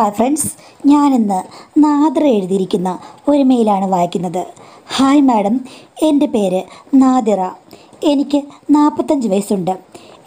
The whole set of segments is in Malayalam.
ഹായ് ഫ്രണ്ട്സ് ഞാനിന്ന് നാദ്ര എഴുതിയിരിക്കുന്ന ഒരു മെയിലാണ് വായിക്കുന്നത്. ഹായ് മാഡം എന്റെ പേര് നാദിറ. എനിക്ക് നാൽപ്പത്തഞ്ച് വയസ്സുണ്ട്.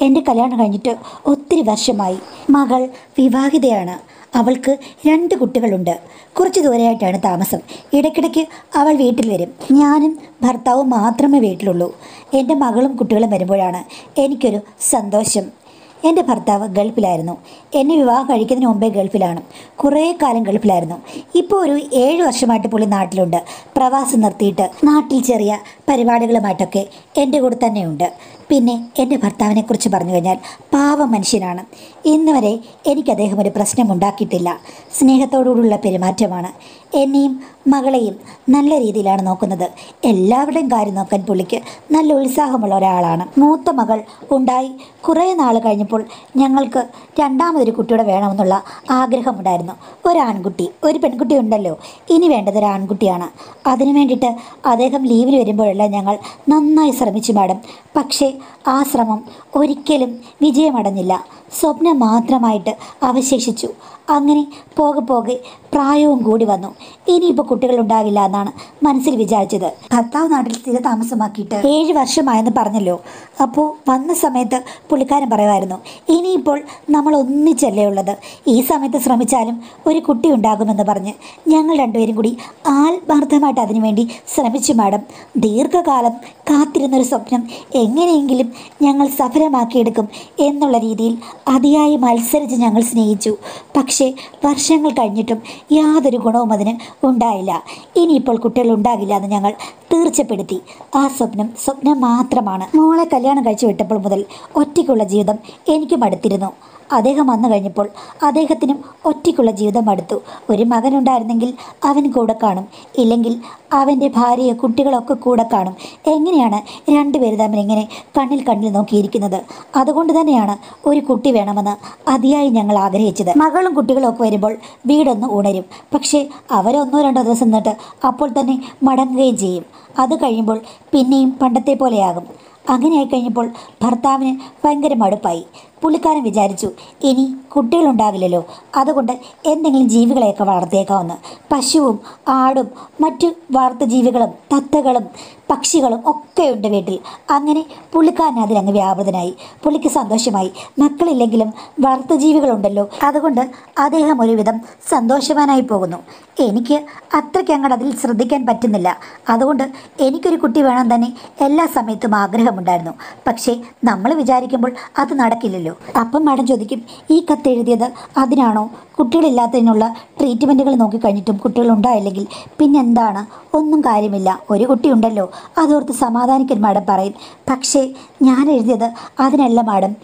എന്റെ കല്യാണം കഴിഞ്ഞിട്ട് ഒത്തിരി വർഷമായി. മകൾ വിവാഹിതയാണ്. അവൾക്ക് രണ്ട് കുട്ടികളുണ്ട്. കുറച്ച് ദൂരെയായിട്ടാണ് താമസം. ഇടയ്ക്കിടയ്ക്ക് അവൾ വീട്ടിൽ വരും. ഞാനും ഭർത്താവും മാത്രമേ വീട്ടിലുള്ളൂ. എന്റെ മകളും കുട്ടികളും വരുമ്പോഴാണ് എനിക്കൊരു സന്തോഷം. എന്റെ ഭർത്താവ് ഗൾഫിലായിരുന്നു. എന്നെ വിവാഹം കഴിക്കുന്നതിന് മുമ്പേ ഗൾഫിലാണ്. കുറേ കാലം ഗൾഫിലായിരുന്നു. ഇപ്പോൾ ഒരു ഏഴ് വർഷമായിട്ട് പുള്ളി നാട്ടിലുണ്ട്. പ്രവാസം നിർത്തിയിട്ട് നാട്ടിൽ ചെറിയ പരിപാടികളുമായിട്ടൊക്കെ എന്റെ കൂടെ തന്നെയുണ്ട്. പിന്നെ എന്റെ ഭർത്താവിനെക്കുറിച്ച് പറഞ്ഞു കഴിഞ്ഞാൽ പാവ മനുഷ്യനാണ്. ഇന്ന് വരെ എനിക്ക് അദ്ദേഹം ഒരു പ്രശ്നം ഉണ്ടാക്കിയിട്ടില്ല. സ്നേഹത്തോടുകൂടിയുള്ള പെരുമാറ്റമാണ്. എന്നെയും മകളെയും നല്ല രീതിയിലാണ് നോക്കുന്നത്. എല്ലാവരുടെയും കാര്യം നോക്കാൻ പുള്ളിക്ക് നല്ല ഉത്സാഹമുള്ള ഒരാളാണ്. മൂത്ത മകൾ ഉണ്ടായി. കുറേ നാൾ കഴിഞ്ഞപ്പോൾ ഞങ്ങൾക്ക് രണ്ടാമതൊരു കുട്ടിയുടെ വേണമെന്നുള്ള ആഗ്രഹമുണ്ടായിരുന്നു. ഒരാൺകുട്ടി. ഒരു പെൺകുട്ടി ഉണ്ടല്ലോ. ഇനി വേണ്ടത് ഒരു ആൺകുട്ടിയാണ്. അതിനു വേണ്ടിയിട്ട് അദ്ദേഹം ലീവിൽ വരുമ്പോഴെല്ലാം ഞങ്ങൾ നന്നായി ശ്രമിച്ചു മാഡം. പക്ഷേ ആ ശ്രമം ഒരിക്കലും വിജയമടഞ്ഞില്ല. സ്വപ്നം മാത്രമായിട്ട് അവശേഷിച്ചു. അങ്ങനെ പോകെ പോകെ പ്രായവും കൂടി വന്നു. ഇനിയിപ്പോൾ കുട്ടികളുണ്ടാകില്ല എന്നാണ് മനസ്സിൽ വിചാരിച്ചത്. ഭർത്താവ് നാട്ടിൽ സ്ഥിര താമസമാക്കിയിട്ട് ഏഴ് വർഷമായെന്ന് പറഞ്ഞല്ലോ. അപ്പോൾ വന്ന സമയത്ത് പുള്ളിക്കാരൻ പറയുമായിരുന്നു ഇനിയിപ്പോൾ നമ്മൾ ഒന്നിച്ചല്ലേ ഉള്ളത്. ഈ സമയത്ത് ശ്രമിച്ചാലും ഒരു കുട്ടി ഉണ്ടാകുമെന്ന് പറഞ്ഞ് ഞങ്ങൾ രണ്ടുപേരും കൂടി ആത്മാർത്ഥമായിട്ട് അതിനുവേണ്ടി ശ്രമിച്ചു മാഡം. ദീർഘകാലം കാത്തിരുന്നൊരു സ്വപ്നം എങ്ങനെയെങ്കിലും ഞങ്ങൾ സഫലമാക്കിയെടുക്കും എന്നുള്ള രീതിയിൽ അതിയായി മത്സരിച്ച് ഞങ്ങൾ സ്നേഹിച്ചു. പക്ഷേ വർഷങ്ങൾ കഴിഞ്ഞിട്ടും യാതൊരു ഗുണവും അതിന് ഉണ്ടായില്ല. ഇനിയിപ്പോൾ കുട്ടികൾ ഉണ്ടാകില്ല എന്ന് ഞങ്ങൾ തീർച്ചപ്പെടുത്തി. ആ സ്വപ്നം സ്വപ്നം മാത്രമാണ്. മോളെ കല്യാണം കഴിച്ചു വിട്ടപ്പോൾ മുതൽ ഒറ്റയ്ക്കുള്ള ജീവിതം എനിക്ക് മടുത്തിരുന്നു അദ്ദേഹം വന്നു കഴിഞ്ഞപ്പോൾ അദ്ദേഹത്തിനും ഒറ്റയ്ക്കുള്ള ജീവിതം അടുത്തു. ഒരു മകനുണ്ടായിരുന്നെങ്കിൽ അവൻ കൂടെ കാണും. ഇല്ലെങ്കിൽ അവന്റെ ഭാര്യയെ കുട്ടികളൊക്കെ കൂടെ കാണും. എങ്ങനെയാണ് രണ്ടുപേരും തമ്മിൽ ഇങ്ങനെ കണ്ണിൽ കണ്ണിൽ നോക്കിയിരിക്കുന്നത്? അതുകൊണ്ട് തന്നെയാണ് ഒരു കുട്ടി വേണമെന്ന് അതിയായി ഞങ്ങൾ ആഗ്രഹിച്ചത്. മകളും കുട്ടികളൊക്കെ വരുമ്പോൾ വീടൊന്ന് ഉണരും. പക്ഷേ അവരൊന്നോ രണ്ടോ ദിവസം നിന്നിട്ട് അപ്പോൾ തന്നെ മടങ്ങുകയും ചെയ്യും. അത് കഴിയുമ്പോൾ പിന്നെയും പണ്ടത്തെ പോലെയാകും. അങ്ങനെയായി കഴിഞ്ഞപ്പോൾ ഭർത്താവിന് ഭയങ്കര മടുപ്പായി. പുള്ളിക്കാരൻ വിചാരിച്ചു ഇനി കുട്ടികളുണ്ടാകില്ലല്ലോ അതുകൊണ്ട് എന്തെങ്കിലും ജീവികളെയൊക്കെ വളർത്തിയേക്കാമെന്ന്. പശുവും ആടും മറ്റു വളർത്തു ജീവികളും തത്തകളും പക്ഷികളും ഒക്കെയുണ്ട് വീട്ടിൽ. അങ്ങനെ പുള്ളിക്കാരൻ അതിലങ്ങ് വ്യാപൃതനായി. പുള്ളിക്ക് സന്തോഷമായി. മക്കളില്ലെങ്കിലും വളർത്തു ജീവികളുണ്ടല്ലോ. അതുകൊണ്ട് അദ്ദേഹം ഒരുവിധം സന്തോഷവാനായി പോകുന്നു. എനിക്ക് അത്രയ്ക്ക് അങ്ങോട്ട് അതിൽ ശ്രദ്ധിക്കാൻ പറ്റുന്നില്ല. അതുകൊണ്ട് എനിക്കൊരു കുട്ടി വേണം തന്നെ എല്ലാ സമയത്തും ആഗ്രഹമുണ്ടായിരുന്നു. പക്ഷേ നമ്മൾ വിചാരിക്കുമ്പോൾ അത് നടക്കില്ലല്ലോ. അപ്പം മാഡം ചോദിക്കും ഈ കത്ത് എഴുതിയത് അതിനാണോ? കുട്ടികളില്ലാത്തതിനുള്ള ട്രീറ്റ്മെന്റുകൾ നോക്കിക്കഴിഞ്ഞിട്ടും കുട്ടികളുണ്ടായില്ലെങ്കിൽ പിന്നെ പിന്നെന്താണ്? ഒന്നും കാര്യമില്ല. ഒരു കുട്ടിയുണ്ടല്ലോ. അതോർത്ത് സമാധാനിക്കാൻ മാഡം പറയും. പക്ഷേ ഞാൻ എഴുതിയത് അതിനല്ല മാഡം.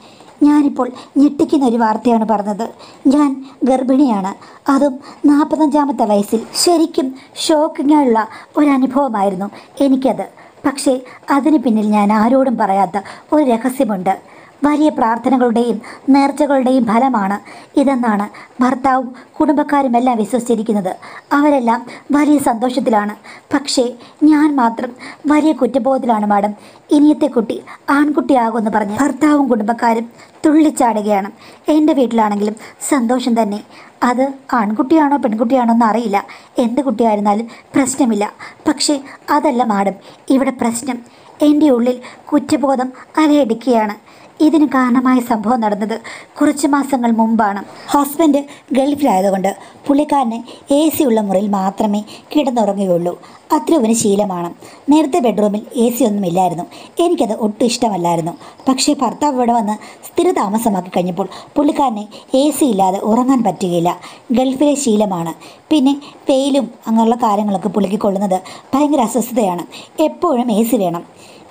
ഞാനിപ്പോൾ ഞെട്ടിക്കുന്ന ഒരു വാർത്തയാണ് പറഞ്ഞത്. ഞാൻ ഗർഭിണിയാണ്. അതും നാൽപ്പത്തഞ്ചാമത്തെ വയസ്സിൽ. ശരിക്കും ഷോക്കിങ്ങുള്ള ഒരനുഭവമായിരുന്നു എനിക്കത്. പക്ഷേ അതിന് പിന്നിൽ ഞാൻ ആരോടും പറയാത്ത ഒരു രഹസ്യമുണ്ട്. വലിയ പ്രാർത്ഥനകളുടെയും നേർച്ചകളുടെയും ഫലമാണ് ഇതെന്നാണ് ഭർത്താവും കുടുംബക്കാരും എല്ലാം വിശ്വസിച്ചിരിക്കുന്നത്. അവരെല്ലാം വലിയ സന്തോഷത്തിലാണ്. പക്ഷേ ഞാൻ മാത്രം വലിയ കുറ്റബോധത്തിലാണ് മാഡം. ഇനിയത്തെ കുട്ടി ആൺകുട്ടിയാകുമെന്ന് പറഞ്ഞ് ഭർത്താവും കുടുംബക്കാരും തുള്ളിച്ചാടുകയാണ്. എന്റെ വീട്ടിലാണെങ്കിലും സന്തോഷം തന്നെ. അത് ആൺകുട്ടിയാണോ പെൺകുട്ടിയാണോ എന്ന് അറിയില്ല എന്ത് കുട്ടിയായിരുന്നാലും പ്രശ്നമില്ല. പക്ഷേ അതല്ല മാഡം. ഇവിടെ പ്രശ്നം. എന്റെ ഉള്ളിൽ കുറ്റബോധം അലയടിക്കുകയാണ്. ഇതിന് കാരണമായ സംഭവം നടന്നത് കുറച്ച് മാസങ്ങൾ മുമ്പാണ്. ഹസ്ബൻഡ് ഗൾഫിലായതുകൊണ്ട് പുള്ളിക്കാരന് എ സി ഉള്ള മുറിയിൽ മാത്രമേ കിടന്നുറങ്ങുകയുള്ളൂ. അത്രവന് ശീലമാണ്. നേരത്തെ ബെഡ്റൂമിൽ എ സി ഒന്നുമില്ലായിരുന്നു എനിക്കത് ഒട്ടും ഇഷ്ടമല്ലായിരുന്നു. പക്ഷേ ഭർത്താവ് ഇവിടെ വന്ന് സ്ഥിര താമസമാക്കി കഴിഞ്ഞപ്പോൾ പുള്ളിക്കാരനെ എ സി ഇല്ലാതെ ഉറങ്ങാൻ പറ്റുകയില്ല. ഗൾഫിലെ ശീലമാണ്. പിന്നെ വെയിലും അങ്ങനെയുള്ള കാര്യങ്ങളൊക്കെ പുള്ളിക്ക് കൊള്ളുന്നത് ഭയങ്കര അസ്വസ്ഥതയാണ്. എപ്പോഴും എ സി വേണം.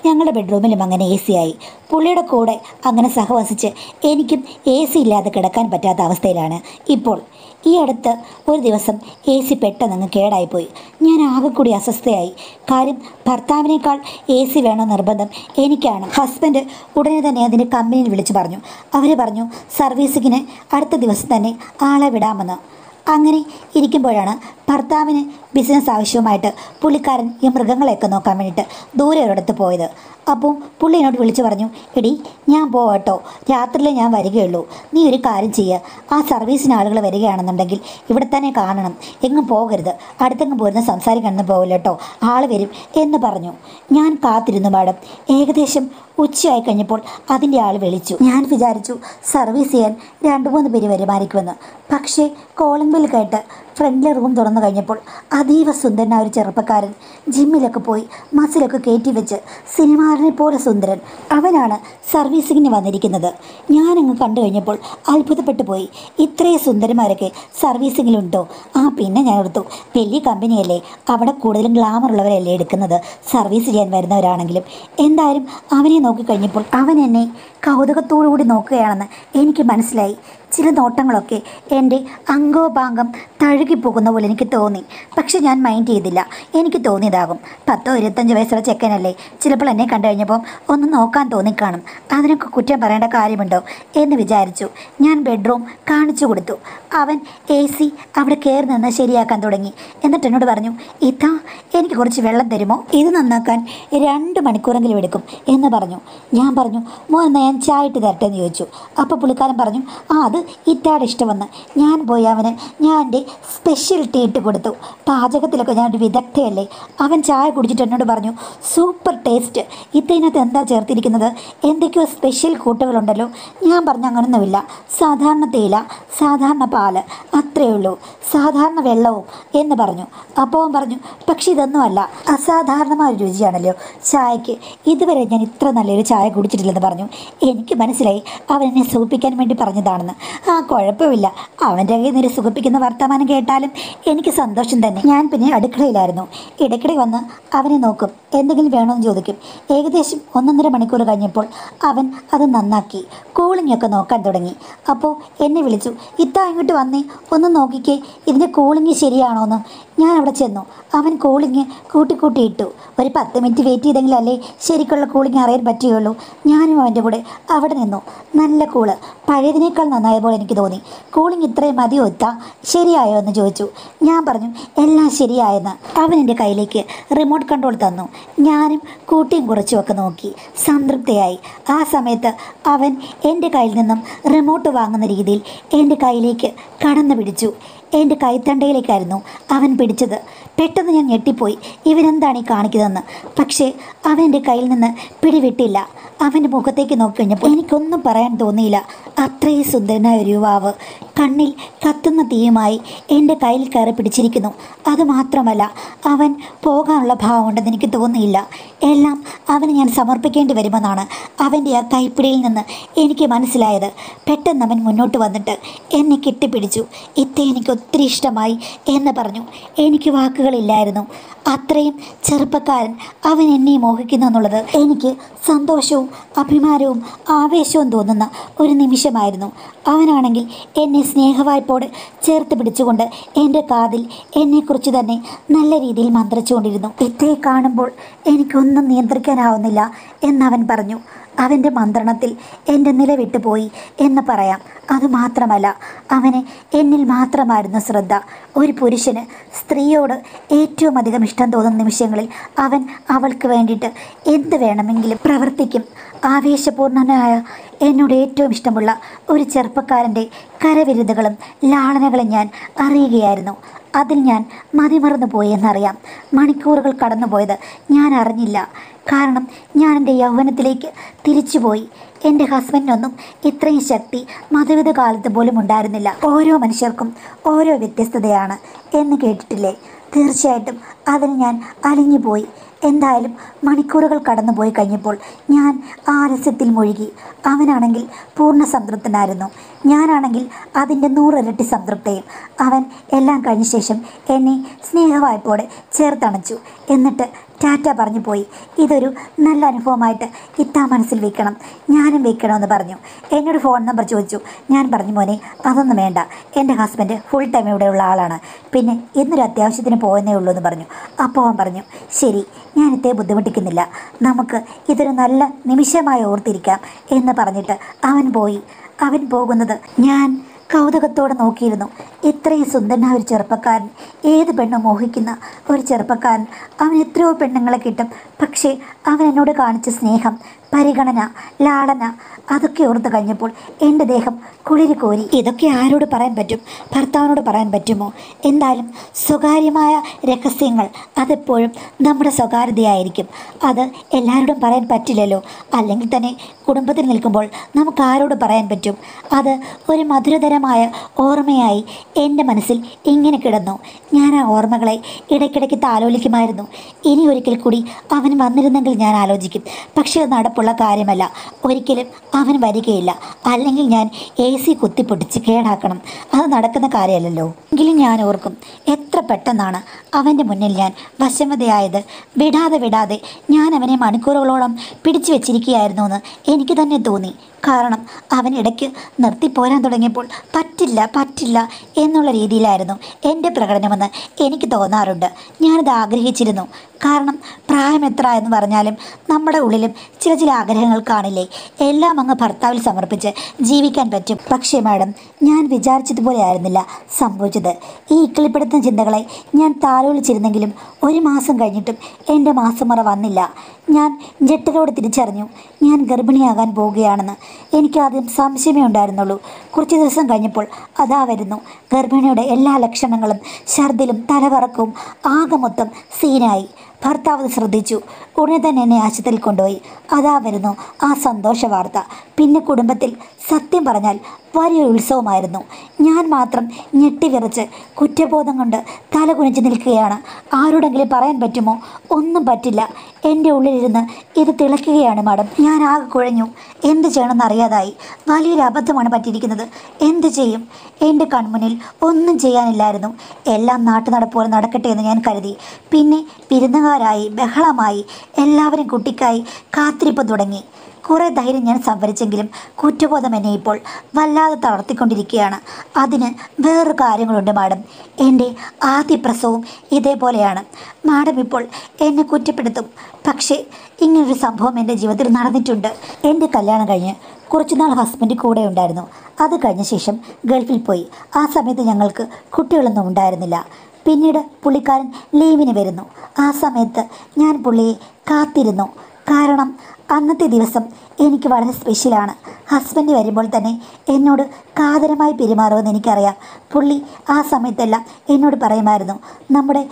ഞങ്ങളുടെ ബെഡ്റൂമിലും അങ്ങനെ എ സി ആയി പുള്ളിയുടെ കൂടെ അങ്ങനെ സഹവസിച്ച് എനിക്കും എ സി ഇല്ലാതെ കിടക്കാൻ പറ്റാത്ത അവസ്ഥയിലാണ്. ഇപ്പോൾ ഈ അടുത്ത് ഒരു ദിവസം എ സി പെട്ടെന്നങ്ങ് കേടായിപ്പോയി. ഞാൻ ആകെ കൂടി അസ്വസ്ഥയായി. കാര്യം ഭർത്താവിനേക്കാൾ എ സി വേണോ നിർബന്ധം എനിക്കാണ്. ഹസ്ബൻഡ് ഉടനെ തന്നെ അതിന്റെ കമ്പനിയിൽ വിളിച്ചു പറഞ്ഞു. അവർ പറഞ്ഞു സർവീസിങ്ങിന് അടുത്ത ദിവസം തന്നെ ആളെ വിടാമെന്ന്. അങ്ങനെ ഇരിക്കുമ്പോഴാണ് ഭർത്താവിന് ബിസിനസ് ആവശ്യവുമായിട്ട് പുള്ളിക്കാരൻ ഈ മൃഗങ്ങളെയൊക്കെ നോക്കാൻ വേണ്ടിയിട്ട് ദൂരെ ഒരിടത്ത് പോയത്. അപ്പോൾ പുള്ളി എന്നോട് വിളിച്ചു പറഞ്ഞു എടി ഞാൻ പോവാട്ടോ. രാത്രിയിലെ ഞാൻ വരികയുള്ളൂ. നീ ഒരു കാര്യം ചെയ്യുക ആ സർവീസിന് ആളുകൾ വരികയാണെന്നുണ്ടെങ്കിൽ ഇവിടെ തന്നെ കാണണം. എങ്ങും പോകരുത്. അടുത്തെങ്ങും പോരുന്ന സംസാരിക്കണമെന്ന് പോകില്ല കേട്ടോ ആൾ വരും എന്ന് പറഞ്ഞു. ഞാൻ കാത്തിരുന്നു മാഡം. ഏകദേശം ഉച്ചയായി കഴിഞ്ഞപ്പോൾ അതിന്റെ ആൾ വിളിച്ചു. ഞാൻ വിചാരിച്ചു സർവീസ് ചെയ്യാൻ രണ്ട് മൂന്ന് പേര് വരുമാനിക്കുമെന്ന് പക്ഷേ കോളിംഗ് ബിൽ കേട്ട് ഫ്രണ്ടിലെ റൂം തുറന്നു കഴിഞ്ഞപ്പോൾ അതീവ സുന്ദരനായ ഒരു ചെറുപ്പക്കാരൻ ജിമ്മിലൊക്കെ പോയി മസിലൊക്കെ കയറ്റി വെച്ച് സിനിമാറിനെ പോലെ സുന്ദരൻ അവനാണ് സർവീസിങ്ങിന് വന്നിരിക്കുന്നത്. ഞാനങ്ങ് കണ്ടു കഴിഞ്ഞപ്പോൾ അത്ഭുതപ്പെട്ടു പോയി. ഇത്രയും സുന്ദരന്മാരൊക്കെ സർവീസിങ്ങിലുണ്ടോ? ആ പിന്നെ ഞാൻ എടുത്തു. വലിയ കമ്പനിയല്ലേ. അവിടെ കൂടുതലും ഗ്ലാമർ ഉള്ളവരല്ലേ എടുക്കുന്നത്. സർവീസ് ചെയ്യാൻ വരുന്നവരാണെങ്കിലും. എന്തായാലും അവനെ നോക്കിക്കഴിഞ്ഞപ്പോൾ അവൻ എന്നെ കൗതുകത്തോടുകൂടി നോക്കുകയാണെന്ന് എനിക്ക് മനസ്സിലായി. ചില നോട്ടങ്ങളൊക്കെ എന്റെ അംഗോപാംഗം തഴുകിപ്പോകുന്ന പോലെ എനിക്ക് തോന്നി. പക്ഷെ ഞാൻ മൈൻഡ് ചെയ്തില്ല. എനിക്ക് തോന്നിയതാകും. പത്തോ ഇരുപത്തഞ്ച് വയസ്സുള്ള ചെക്കനല്ലേ. ചിലപ്പോൾ എന്നെ കണ്ടു കഴിഞ്ഞപ്പോൾ ഒന്ന് നോക്കാൻ തോന്നിക്കാണും. അതിനൊക്കെ കുറ്റം പറയേണ്ട കാര്യമുണ്ടോ എന്ന് വിചാരിച്ചു. ഞാൻ ബെഡ്റൂം കാണിച്ചു കൊടുത്തു. അവൻ എ സി അവിടെ കയറി നിന്ന് ശരിയാക്കാൻ തുടങ്ങി. എന്നിട്ട് എന്നോട് പറഞ്ഞു ഇതാ എനിക്ക് കുറച്ച് വെള്ളം തരുമോ? ഇത് നന്നാക്കാൻ രണ്ട് മണിക്കൂറെങ്കിലും എടുക്കും. എന്ന് പറഞ്ഞു. ഞാൻ പറഞ്ഞു മോൻ എന്നാൽ ഞാൻ ചായ ഇട്ട് തരട്ടെ എന്ന് ചോദിച്ചു. അപ്പോൾ പുള്ളിക്കാരൻ പറഞ്ഞു ആ അത് ഇറ്റാടെ ഇഷ്ടമെന്ന് ഞാൻ പോയി അവന് ഞാൻ എന്റെ സ്പെഷ്യൽ ടീ ഇട്ട് കൊടുത്തു. പാചകത്തിലൊക്കെ ഞാൻ ഒരു വിദഗ്ധയല്ലേ. അവൻ ചായ കുടിച്ചിട്ട് എന്നോട് പറഞ്ഞു സൂപ്പർ ടേസ്റ്റ് ഇതിനകത്ത് എന്താ ചേർത്തിരിക്കുന്നത്? എന്തൊക്കെയോ സ്പെഷ്യൽ കൂട്ടുകളുണ്ടല്ലോ. ഞാൻ പറഞ്ഞു അങ്ങനൊന്നുമില്ല. സാധാരണ തേയില സാധാരണ പാൽ അത്രയേ ഉള്ളൂ. സാധാരണ വെള്ളവും എന്ന് പറഞ്ഞു. അപ്പോൾ പറഞ്ഞു പക്ഷെ ഇതൊന്നുമല്ല അസാധാരണമായ രുചിയാണല്ലോ. ചായക്ക് ഇതുവരെ ഞാൻ ഇത്ര നല്ലൊരു ചായ കുടിച്ചിട്ടില്ലെന്ന് പറഞ്ഞു. എനിക്ക് മനസ്സിലായി. അവൻ എന്നെ സൂപ്പിക്കാൻ വേണ്ടി പറഞ്ഞതാണെന്ന്. ആ കുഴപ്പമില്ല. അവന്റെ കയ്യിൽ നിന്ന് സുഖിപ്പിക്കുന്ന വർത്തമാനം കേട്ടാലും എനിക്ക് സന്തോഷം തന്നെ. ഞാൻ പിന്നെ അടുക്കളയിലായിരുന്നു. ഇടയ്ക്കിടെ വന്ന് അവനെ നോക്കും. എന്തെങ്കിലും വേണമെന്ന് ചോദിക്കും. ഏകദേശം ഒന്നൊന്നര മണിക്കൂർ കഴിഞ്ഞപ്പോൾ അവൻ അത് നന്നാക്കി. കൂളിംഗ് ഒക്കെ നോക്കാൻ തുടങ്ങി. അപ്പോൾ എന്നെ വിളിച്ചു ഇത്താ ഇങ്ങോട്ട് വന്നേ. ഒന്ന് നോക്കിക്കേ. ഇതിന്റെ കൂളിംഗ് ശരിയാണോ എന്ന് ഞാൻ അവിടെ ചെന്നു. അവൻ കൂളിംഗ് കൂട്ടി കൂട്ടി ഇട്ടു. ഒരു പത്ത് മിനിറ്റ് വെയിറ്റ് ചെയ്തെങ്കിലല്ലേ ശരിക്കുള്ള കൂളിംഗ് അറിയാൻ പറ്റുകയുള്ളൂ. ഞാനും അവന്റെ കൂടെ അവിടെ നിന്നു. നല്ല കൂൾ പഴയതിനേക്കാൾ നന്നായ പോലെ എനിക്ക് തോന്നി. കൂളിംഗ് ഇത്രയും മതിയോ ഇത്ത ശരിയായോ എന്ന് ചോദിച്ചു. ഞാൻ പറഞ്ഞു എല്ലാം ശരിയായെന്ന്. അവൻ എന്റെ കയ്യിലേക്ക് റിമോട്ട് കൺട്രോൾ തന്നു. ഞാനും കൂട്ടിയും കുറച്ചുമൊക്കെ നോക്കി. സംതൃപ്തയായി. ആ സമയത്ത് അവൻ എന്റെ കയ്യിൽ നിന്നും റിമോട്ട് വാങ്ങുന്ന രീതിയിൽ എന്റെ കയ്യിലേക്ക് കടന്നു പിടിച്ചു. എന്റെ കൈത്തണ്ടയിലേക്കായിരുന്നു അവൻ പിടിച്ചത്. പെട്ടെന്ന് ഞാൻ ഞെട്ടിപ്പോയി. ഇവനെന്താണ് ഈ കാണിക്കുന്നതെന്ന്. പക്ഷേ അവൻ എന്റെ കയ്യിൽ നിന്ന് പിടിവിട്ടില്ല. അവന്റെ മുഖത്തേക്ക് നോക്കി കഴിഞ്ഞപ്പോൾ എനിക്കൊന്നും പറയാൻ തോന്നിയില്ല. അത്രയും സുന്ദരനായ ഒരു യുവാവ്. കണ്ണിൽ കത്തുന്ന തീയുമായി എന്റെ കയ്യിൽ കയറി പിടിച്ചിരിക്കുന്നു. അതുമാത്രമല്ല അവൻ പോകാനുള്ള ഭാവമുണ്ടെന്ന് എനിക്ക് തോന്നിയില്ല എല്ലാം അവന് ഞാൻ സമർപ്പിക്കേണ്ടി വരുമെന്നാണ് അവന്റെ ആ കൈപ്പിടിയിൽ നിന്ന് എനിക്ക് മനസ്സിലായത്. പെട്ടെന്ന് അവൻ മുന്നോട്ട് വന്നിട്ട് എന്നെ കെട്ടിപ്പിടിച്ചു. ഇത്ര എനിക്ക് ഒത്തിരി ഇഷ്ടമായി എന്ന് പറഞ്ഞു. എനിക്ക് വാക്കുകളില്ലായിരുന്നു. അത്രയും ചെറുപ്പക്കാരൻ അവൻ എന്നെ മോഹിക്കുന്നു എന്നുള്ളത് എനിക്ക് സന്തോഷവും അഭിമാനവും ആവേശവും തോന്നുന്ന ഒരു നിമിഷമായിരുന്നു. അവനാണെങ്കിൽ എന്നെ സ്നേഹവായ്പോട് ചേർത്ത് പിടിച്ചുകൊണ്ട് എന്റെ കാതിൽ എന്നെക്കുറിച്ച് തന്നെ നല്ല രീതിയിൽ മന്ത്രിച്ചുകൊണ്ടിരുന്നു. ഇത്തയെ കാണുമ്പോൾ എനിക്കൊന്നും നിയന്ത്രിക്കാനാവുന്നില്ല എന്നവൻ പറഞ്ഞു. അവന്റെ മന്ത്രണത്തിൽ എന്റെ നില വിട്ടുപോയി എന്ന് പറയാം. അതുമാത്രമല്ല അവന് എന്നിൽ മാത്രമായിരുന്നു ശ്രദ്ധ. ഒരു പുരുഷന് സ്ത്രീയോട് ഏറ്റവും അധികം ഇഷ്ടം തോന്നുന്ന നിമിഷങ്ങളിൽ അവൻ അവൾക്ക് വേണ്ടിയിട്ട് എന്ത് വേണമെങ്കിലും പ്രവർത്തിക്കും. ആവേശപൂർണനായ എന്നോട് ഏറ്റവും ഇഷ്ടമുള്ള ഒരു ചെറുപ്പക്കാരന്റെ കരവിരുതുകളും ലാളനകളും ഞാൻ അറിയുകയായിരുന്നു. അതിൽ ഞാൻ മതിമറന്നു പോയി എന്നറിയാം മണിക്കൂറുകൾ കടന്നുപോയത് ഞാൻ അറിഞ്ഞില്ല. കാരണം ഞാൻ എന്റെ യൗവനത്തിലേക്ക് തിരിച്ചുപോയി. എന്റെ ഹസ്ബൻഡിനൊന്നും ഇത്രയും ശക്തി മധുവിധ കാലത്ത് പോലും ഉണ്ടായിരുന്നില്ല. ഓരോ മനുഷ്യർക്കും ഓരോ വ്യത്യസ്തതയാണ് എന്ന് കേട്ടിട്ടില്ലേ? തീർച്ചയായിട്ടും അതിന് ഞാൻ അലിഞ്ഞുപോയി. എന്തായാലും മണിക്കൂറുകൾ കടന്നുപോയി കഴിഞ്ഞപ്പോൾ ഞാൻ ആലസ്യത്തിൽ മുഴുകി. അവനാണെങ്കിൽ പൂർണ സംതൃപ്തനായിരുന്നു. ഞാനാണെങ്കിൽ അതിന്റെ നൂറിരട്ടി സംതൃപ്തയും. അവൻ എല്ലാം കഴിഞ്ഞ ശേഷം എന്നെ സ്നേഹവായ്പോടെ ചേർത്തണച്ചു. എന്നിട്ട് ടാറ്റ പറഞ്ഞു പോയി. ഇതൊരു നല്ല അനുഭവമായിട്ട് ഇത്താ മനസ്സിൽ വെക്കണം. ഞാനും വെക്കണമെന്ന് പറഞ്ഞു. എന്നോട് ഫോൺ നമ്പർ ചോദിച്ചു. ഞാൻ പറഞ്ഞു മോനെ അതൊന്നും വേണ്ട. എന്റെ ഹസ്ബൻഡ് ഫുൾ ടൈം ഇവിടെയുള്ള ആളാണ്. പിന്നെ ഇന്നൊരു അത്യാവശ്യത്തിന് പോകുന്നേ ഉള്ളൂ എന്ന് പറഞ്ഞു. അപ്പോൾ അവൻ പറഞ്ഞു ശരി ഞാൻ ഇത്തേ ബുദ്ധിമുട്ടിക്കുന്നില്ല. നമുക്ക് ഇതൊരു നല്ല നിമിഷമായി ഓർത്തിരിക്കാം എന്ന് പറഞ്ഞിട്ട് അവൻ പോയി. അവൻ പോകുന്നത് ഞാൻ കൗതുകത്തോടെ നോക്കിയിരുന്നു. ഇത്രയും സുന്ദരനായ ഒരു ചെറുപ്പക്കാരൻ ഏത് പെണ്ണും മോഹിക്കുന്ന ഒരു ചെറുപ്പക്കാരൻ അവൻ എത്രയോ പെണ്ണുങ്ങളെ കിട്ടും പക്ഷേ അവൻ എന്നോട് കാണിച്ച സ്നേഹം പരിഗണന ലാളന അതൊക്കെ ഓർത്ത് കഴിഞ്ഞപ്പോൾ എന്റെ ദേഹം കുളിരി കോരി ഇതൊക്കെ ആരോട് പറയാൻ പറ്റും? ഭർത്താവിനോട് പറയാൻ പറ്റുമോ? എന്തായാലും സ്വകാര്യമായ രഹസ്യങ്ങൾ അതെപ്പോഴും നമ്മുടെ സ്വകാര്യതയായിരിക്കും. അത് എല്ലാവരോടും പറയാൻ പറ്റില്ലല്ലോ? അല്ലെങ്കിൽ തന്നെ കുടുംബത്തിൽ നിൽക്കുമ്പോൾ നമുക്ക് ആരോട് പറയാൻ പറ്റും? അത് ഒരു മധുരതരമായ ഓർമ്മയായി എന്റെ മനസ്സിൽ ഇങ്ങനെ കിടന്നു. ഞാൻ ആ ഓർമ്മകളെ ഇടയ്ക്കിടയ്ക്ക് താലോലിക്കുമായിരുന്നു. ഇനി ഒരിക്കൽ കൂടി അവൻ വന്നിരുന്നെങ്കിൽ ഞാൻ ആലോചിക്കും. പക്ഷേ അത് നടപ്പുള്ള കാര്യമല്ല. ഒരിക്കലും അവൻ വരികയില്ല. അല്ലെങ്കിൽ ഞാൻ എ സി കുത്തിപ്പൊട്ടിച്ച് കേടാക്കണം. അത് നടക്കുന്ന കാര്യമല്ലല്ലോ. എങ്കിലും ഞാൻ ഓർക്കും എത്ര പെട്ടെന്നാണ് അവന്റെ മുന്നിൽ ഞാൻ വശമതയായത് വിടാതെ വിടാതെ ഞാൻ അവനെ മണിക്കൂറുകളോളം പിടിച്ചു വെച്ചിരിക്കുകയായിരുന്നു എന്ന് എനിക്ക് തന്നെ തോന്നി. കാരണം അവൻ ഇടയ്ക്ക് നിർത്തിപ്പോരാൻ തുടങ്ങിയപ്പോൾ പറ്റില്ല പറ്റില്ല എന്നുള്ള രീതിയിലായിരുന്നു എന്റെ പ്രകടനമെന്ന് എനിക്ക് തോന്നാറുണ്ട്. ഞാനത് ആഗ്രഹിച്ചിരുന്നു. കാരണം പ്രായം എത്ര എന്ന് പറഞ്ഞാലും നമ്മുടെ ഉള്ളിലും ചില ചില ആഗ്രഹങ്ങൾ കാണില്ലേ? എല്ലാം അങ്ങ് ഭർത്താവിൽ സമർപ്പിച്ച് ജീവിക്കാൻ പറ്റും. പക്ഷേ മാഡം ഞാൻ വിചാരിച്ചതുപോലെ ആയിരുന്നില്ല സംഭവിച്ചത്. ഈ ഇക്കിളിപ്പെടുത്തുന്ന ചിന്തകളെ ഞാൻ താലോലിച്ചിരുന്നെങ്കിലും ഒരു മാസം കഴിഞ്ഞിട്ടും എന്റെ മാസമുറ വന്നില്ല. ഞാൻ ഞെട്ടലോട് തിരിച്ചറിഞ്ഞു. ഞാൻ ഗർഭിണിയാകാൻ പോവുകയാണെന്ന് എനിക്ക് ആദ്യം സംശയമേ ഉണ്ടായിരുന്നുള്ളൂ. കുറച്ച് ദിവസം കഴിഞ്ഞപ്പോൾ അതാ വരുന്നു ഗർഭിണിയുടെ എല്ലാ ലക്ഷണങ്ങളും ഛർദിലും തലകറക്കവും ആകെ മൊത്തം സീനായി. ഭർത്താവ് ശ്രദ്ധിച്ചു. ഉടനെ തന്നെ എന്നെ ആശുപത്രിയിൽ കൊണ്ടുപോയി. അതാ വരുന്നു ആ സന്തോഷ വാർത്ത. പിന്നെ കുടുംബത്തിൽ സത്യം പറഞ്ഞാൽ വലിയൊരു ഉത്സവമായിരുന്നു. ഞാൻ മാത്രം ഞെട്ടിവിറച്ച് കുറ്റബോധം കൊണ്ട് തല കുനിച്ച് നിൽക്കുകയാണ്. ആരോടെങ്കിലും പറയാൻ പറ്റുമോ? ഒന്നും പറ്റില്ല. എന്റെ ഉള്ളിലിരുന്ന് ഇത് തിളയ്ക്കുകയാണ് മാഡം. ഞാൻ ആകെ കുഴഞ്ഞു. എന്ത് ചെയ്യണമെന്ന് അറിയാതായി വലിയൊരു അബദ്ധമാണ് പറ്റിയിരിക്കുന്നത്. എന്ത് ചെയ്യും? എന്റെ കൺമുന്നിൽ ഒന്നും ചെയ്യാനില്ലായിരുന്നു. എല്ലാം നാട്ടു നടപ്പോലെ നടക്കട്ടെ എന്ന് ഞാൻ കരുതി. പിന്നെ വിരുന്നുകാരായി ബഹളമായി എല്ലാവരും കുട്ടിക്കായി കാത്തിരിപ്പ് തുടങ്ങി. കുറേ ധൈര്യം ഞാൻ സംഭരിച്ചെങ്കിലും കുറ്റബോധം എന്നെ ഇപ്പോൾ വല്ലാതെ തളർത്തിക്കൊണ്ടിരിക്കുകയാണ്. അതിന് വേറൊരു കാര്യങ്ങളുണ്ട് മാഡം. എന്റെ ആദ്യ പ്രസവവും ഇതേപോലെയാണ്. മാഡം ഇപ്പോൾ എന്നെ കുറ്റപ്പെടുത്തും. പക്ഷേ ഇങ്ങനൊരു സംഭവം എന്റെ ജീവിതത്തിൽ നടന്നിട്ടുണ്ട്. എന്റെ കല്യാണം കഴിഞ്ഞ് കുറച്ചുനാൾ ഹസ്ബൻഡ് കൂടെ ഉണ്ടായിരുന്നു. അത് കഴിഞ്ഞ ശേഷം ഗൾഫിൽ പോയി. ആ സമയത്ത് ഞങ്ങൾക്ക് കുട്ടികളൊന്നും ഉണ്ടായിരുന്നില്ല. പിന്നീട് പുള്ളിക്കാരൻ ലീവിന് വരുന്നു. ആ സമയത്ത് ഞാൻ പുള്ളിയെ കാത്തിരുന്നു. കാരണം അന്നത്തെ ദിവസം എനിക്ക് വളരെ സ്പെഷ്യലാണ് ഹസ്ബൻഡ് വരുമ്പോൾ തന്നെ എന്നോട് കാതരമായി പെരുമാറുമെന്ന് എനിക്കറിയാം. പുള്ളി ആ സമയത്തെല്ലാം എന്നോട് പറയുമായിരുന്നു നമ്മുടെ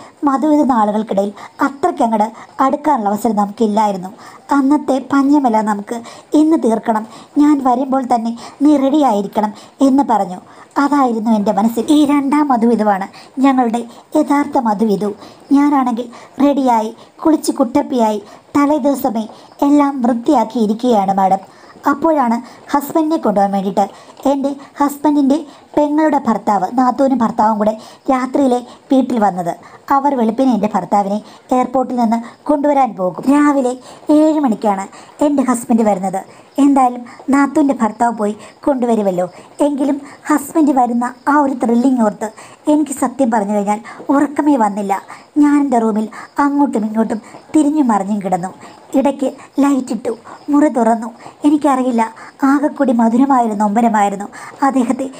നാളുകൾക്കിടയിൽ അത്രയ്ക്ക് അങ്ങോട്ട് അടുക്കാനുള്ള അവസരം നമുക്കില്ലായിരുന്നു. അന്നത്തെ പഞ്ഞമെല്ലാം നമുക്ക് ഇന്ന് തീർക്കണം. ഞാൻ വരുമ്പോൾ തന്നെ നീ റെഡിയായിരിക്കണം എന്ന് പറഞ്ഞു. അതായിരുന്നു എന്റെ മനസ്സിൽ ഈ രണ്ടാം മധുവിധുവാണ് ഞങ്ങളുടെ യഥാർത്ഥ മധുവിധു ഞാനാണെങ്കിൽ റെഡിയായി കുളിച്ച് കുട്ടപ്പിയായി തലേ ദിവസമേ എല്ലാം വൃത്തിയാക്കി ഇരിക്കുകയാണ് മാഡം. അപ്പോഴാണ് ഹസ്ബൻഡിനെ കൊണ്ടുപോകാൻ വേണ്ടിയിട്ട്. എന്റെ ഹസ്ബൻഡിന്റെ പെങ്ങളുടെ ഭർത്താവ് നാത്തൂനും ഭർത്താവും കൂടെ രാത്രിയിലെ വീട്ടിൽ വന്നത്. അവർ വെളുപ്പിനെ എന്റെ ഭർത്താവിനെ എയർപോർട്ടിൽ നിന്ന് കൊണ്ടുവരാൻ പോകും. രാവിലെ ഏഴ് മണിക്കാണ് എന്റെ ഹസ്ബൻഡ് വരുന്നത്. എന്തായാലും നാത്തൂന്റെ ഭർത്താവ് പോയി കൊണ്ടുവരുമല്ലോ. എങ്കിലും ഹസ്ബൻഡ് വരുന്ന ആ ഒരു ത്രില്ലിംഗ് ഓർത്ത് എനിക്ക് സത്യം പറഞ്ഞു കഴിഞ്ഞാൽ ഉറക്കമേ വന്നില്ല. ഞാൻ എന്റെ റൂമിൽ അങ്ങോട്ടും ഇങ്ങോട്ടും തിരിഞ്ഞു മറിഞ്ഞും കിടന്നു. ഇടയ്ക്ക് ലൈറ്റ് ഇട്ടു. മുറി തുറന്നു. എനിക്കറിയില്ല. ആകെക്കൂടി മധുരമായൊരു നൊമ്പരമായിരുന്നു. അദ്ദേഹത്തെ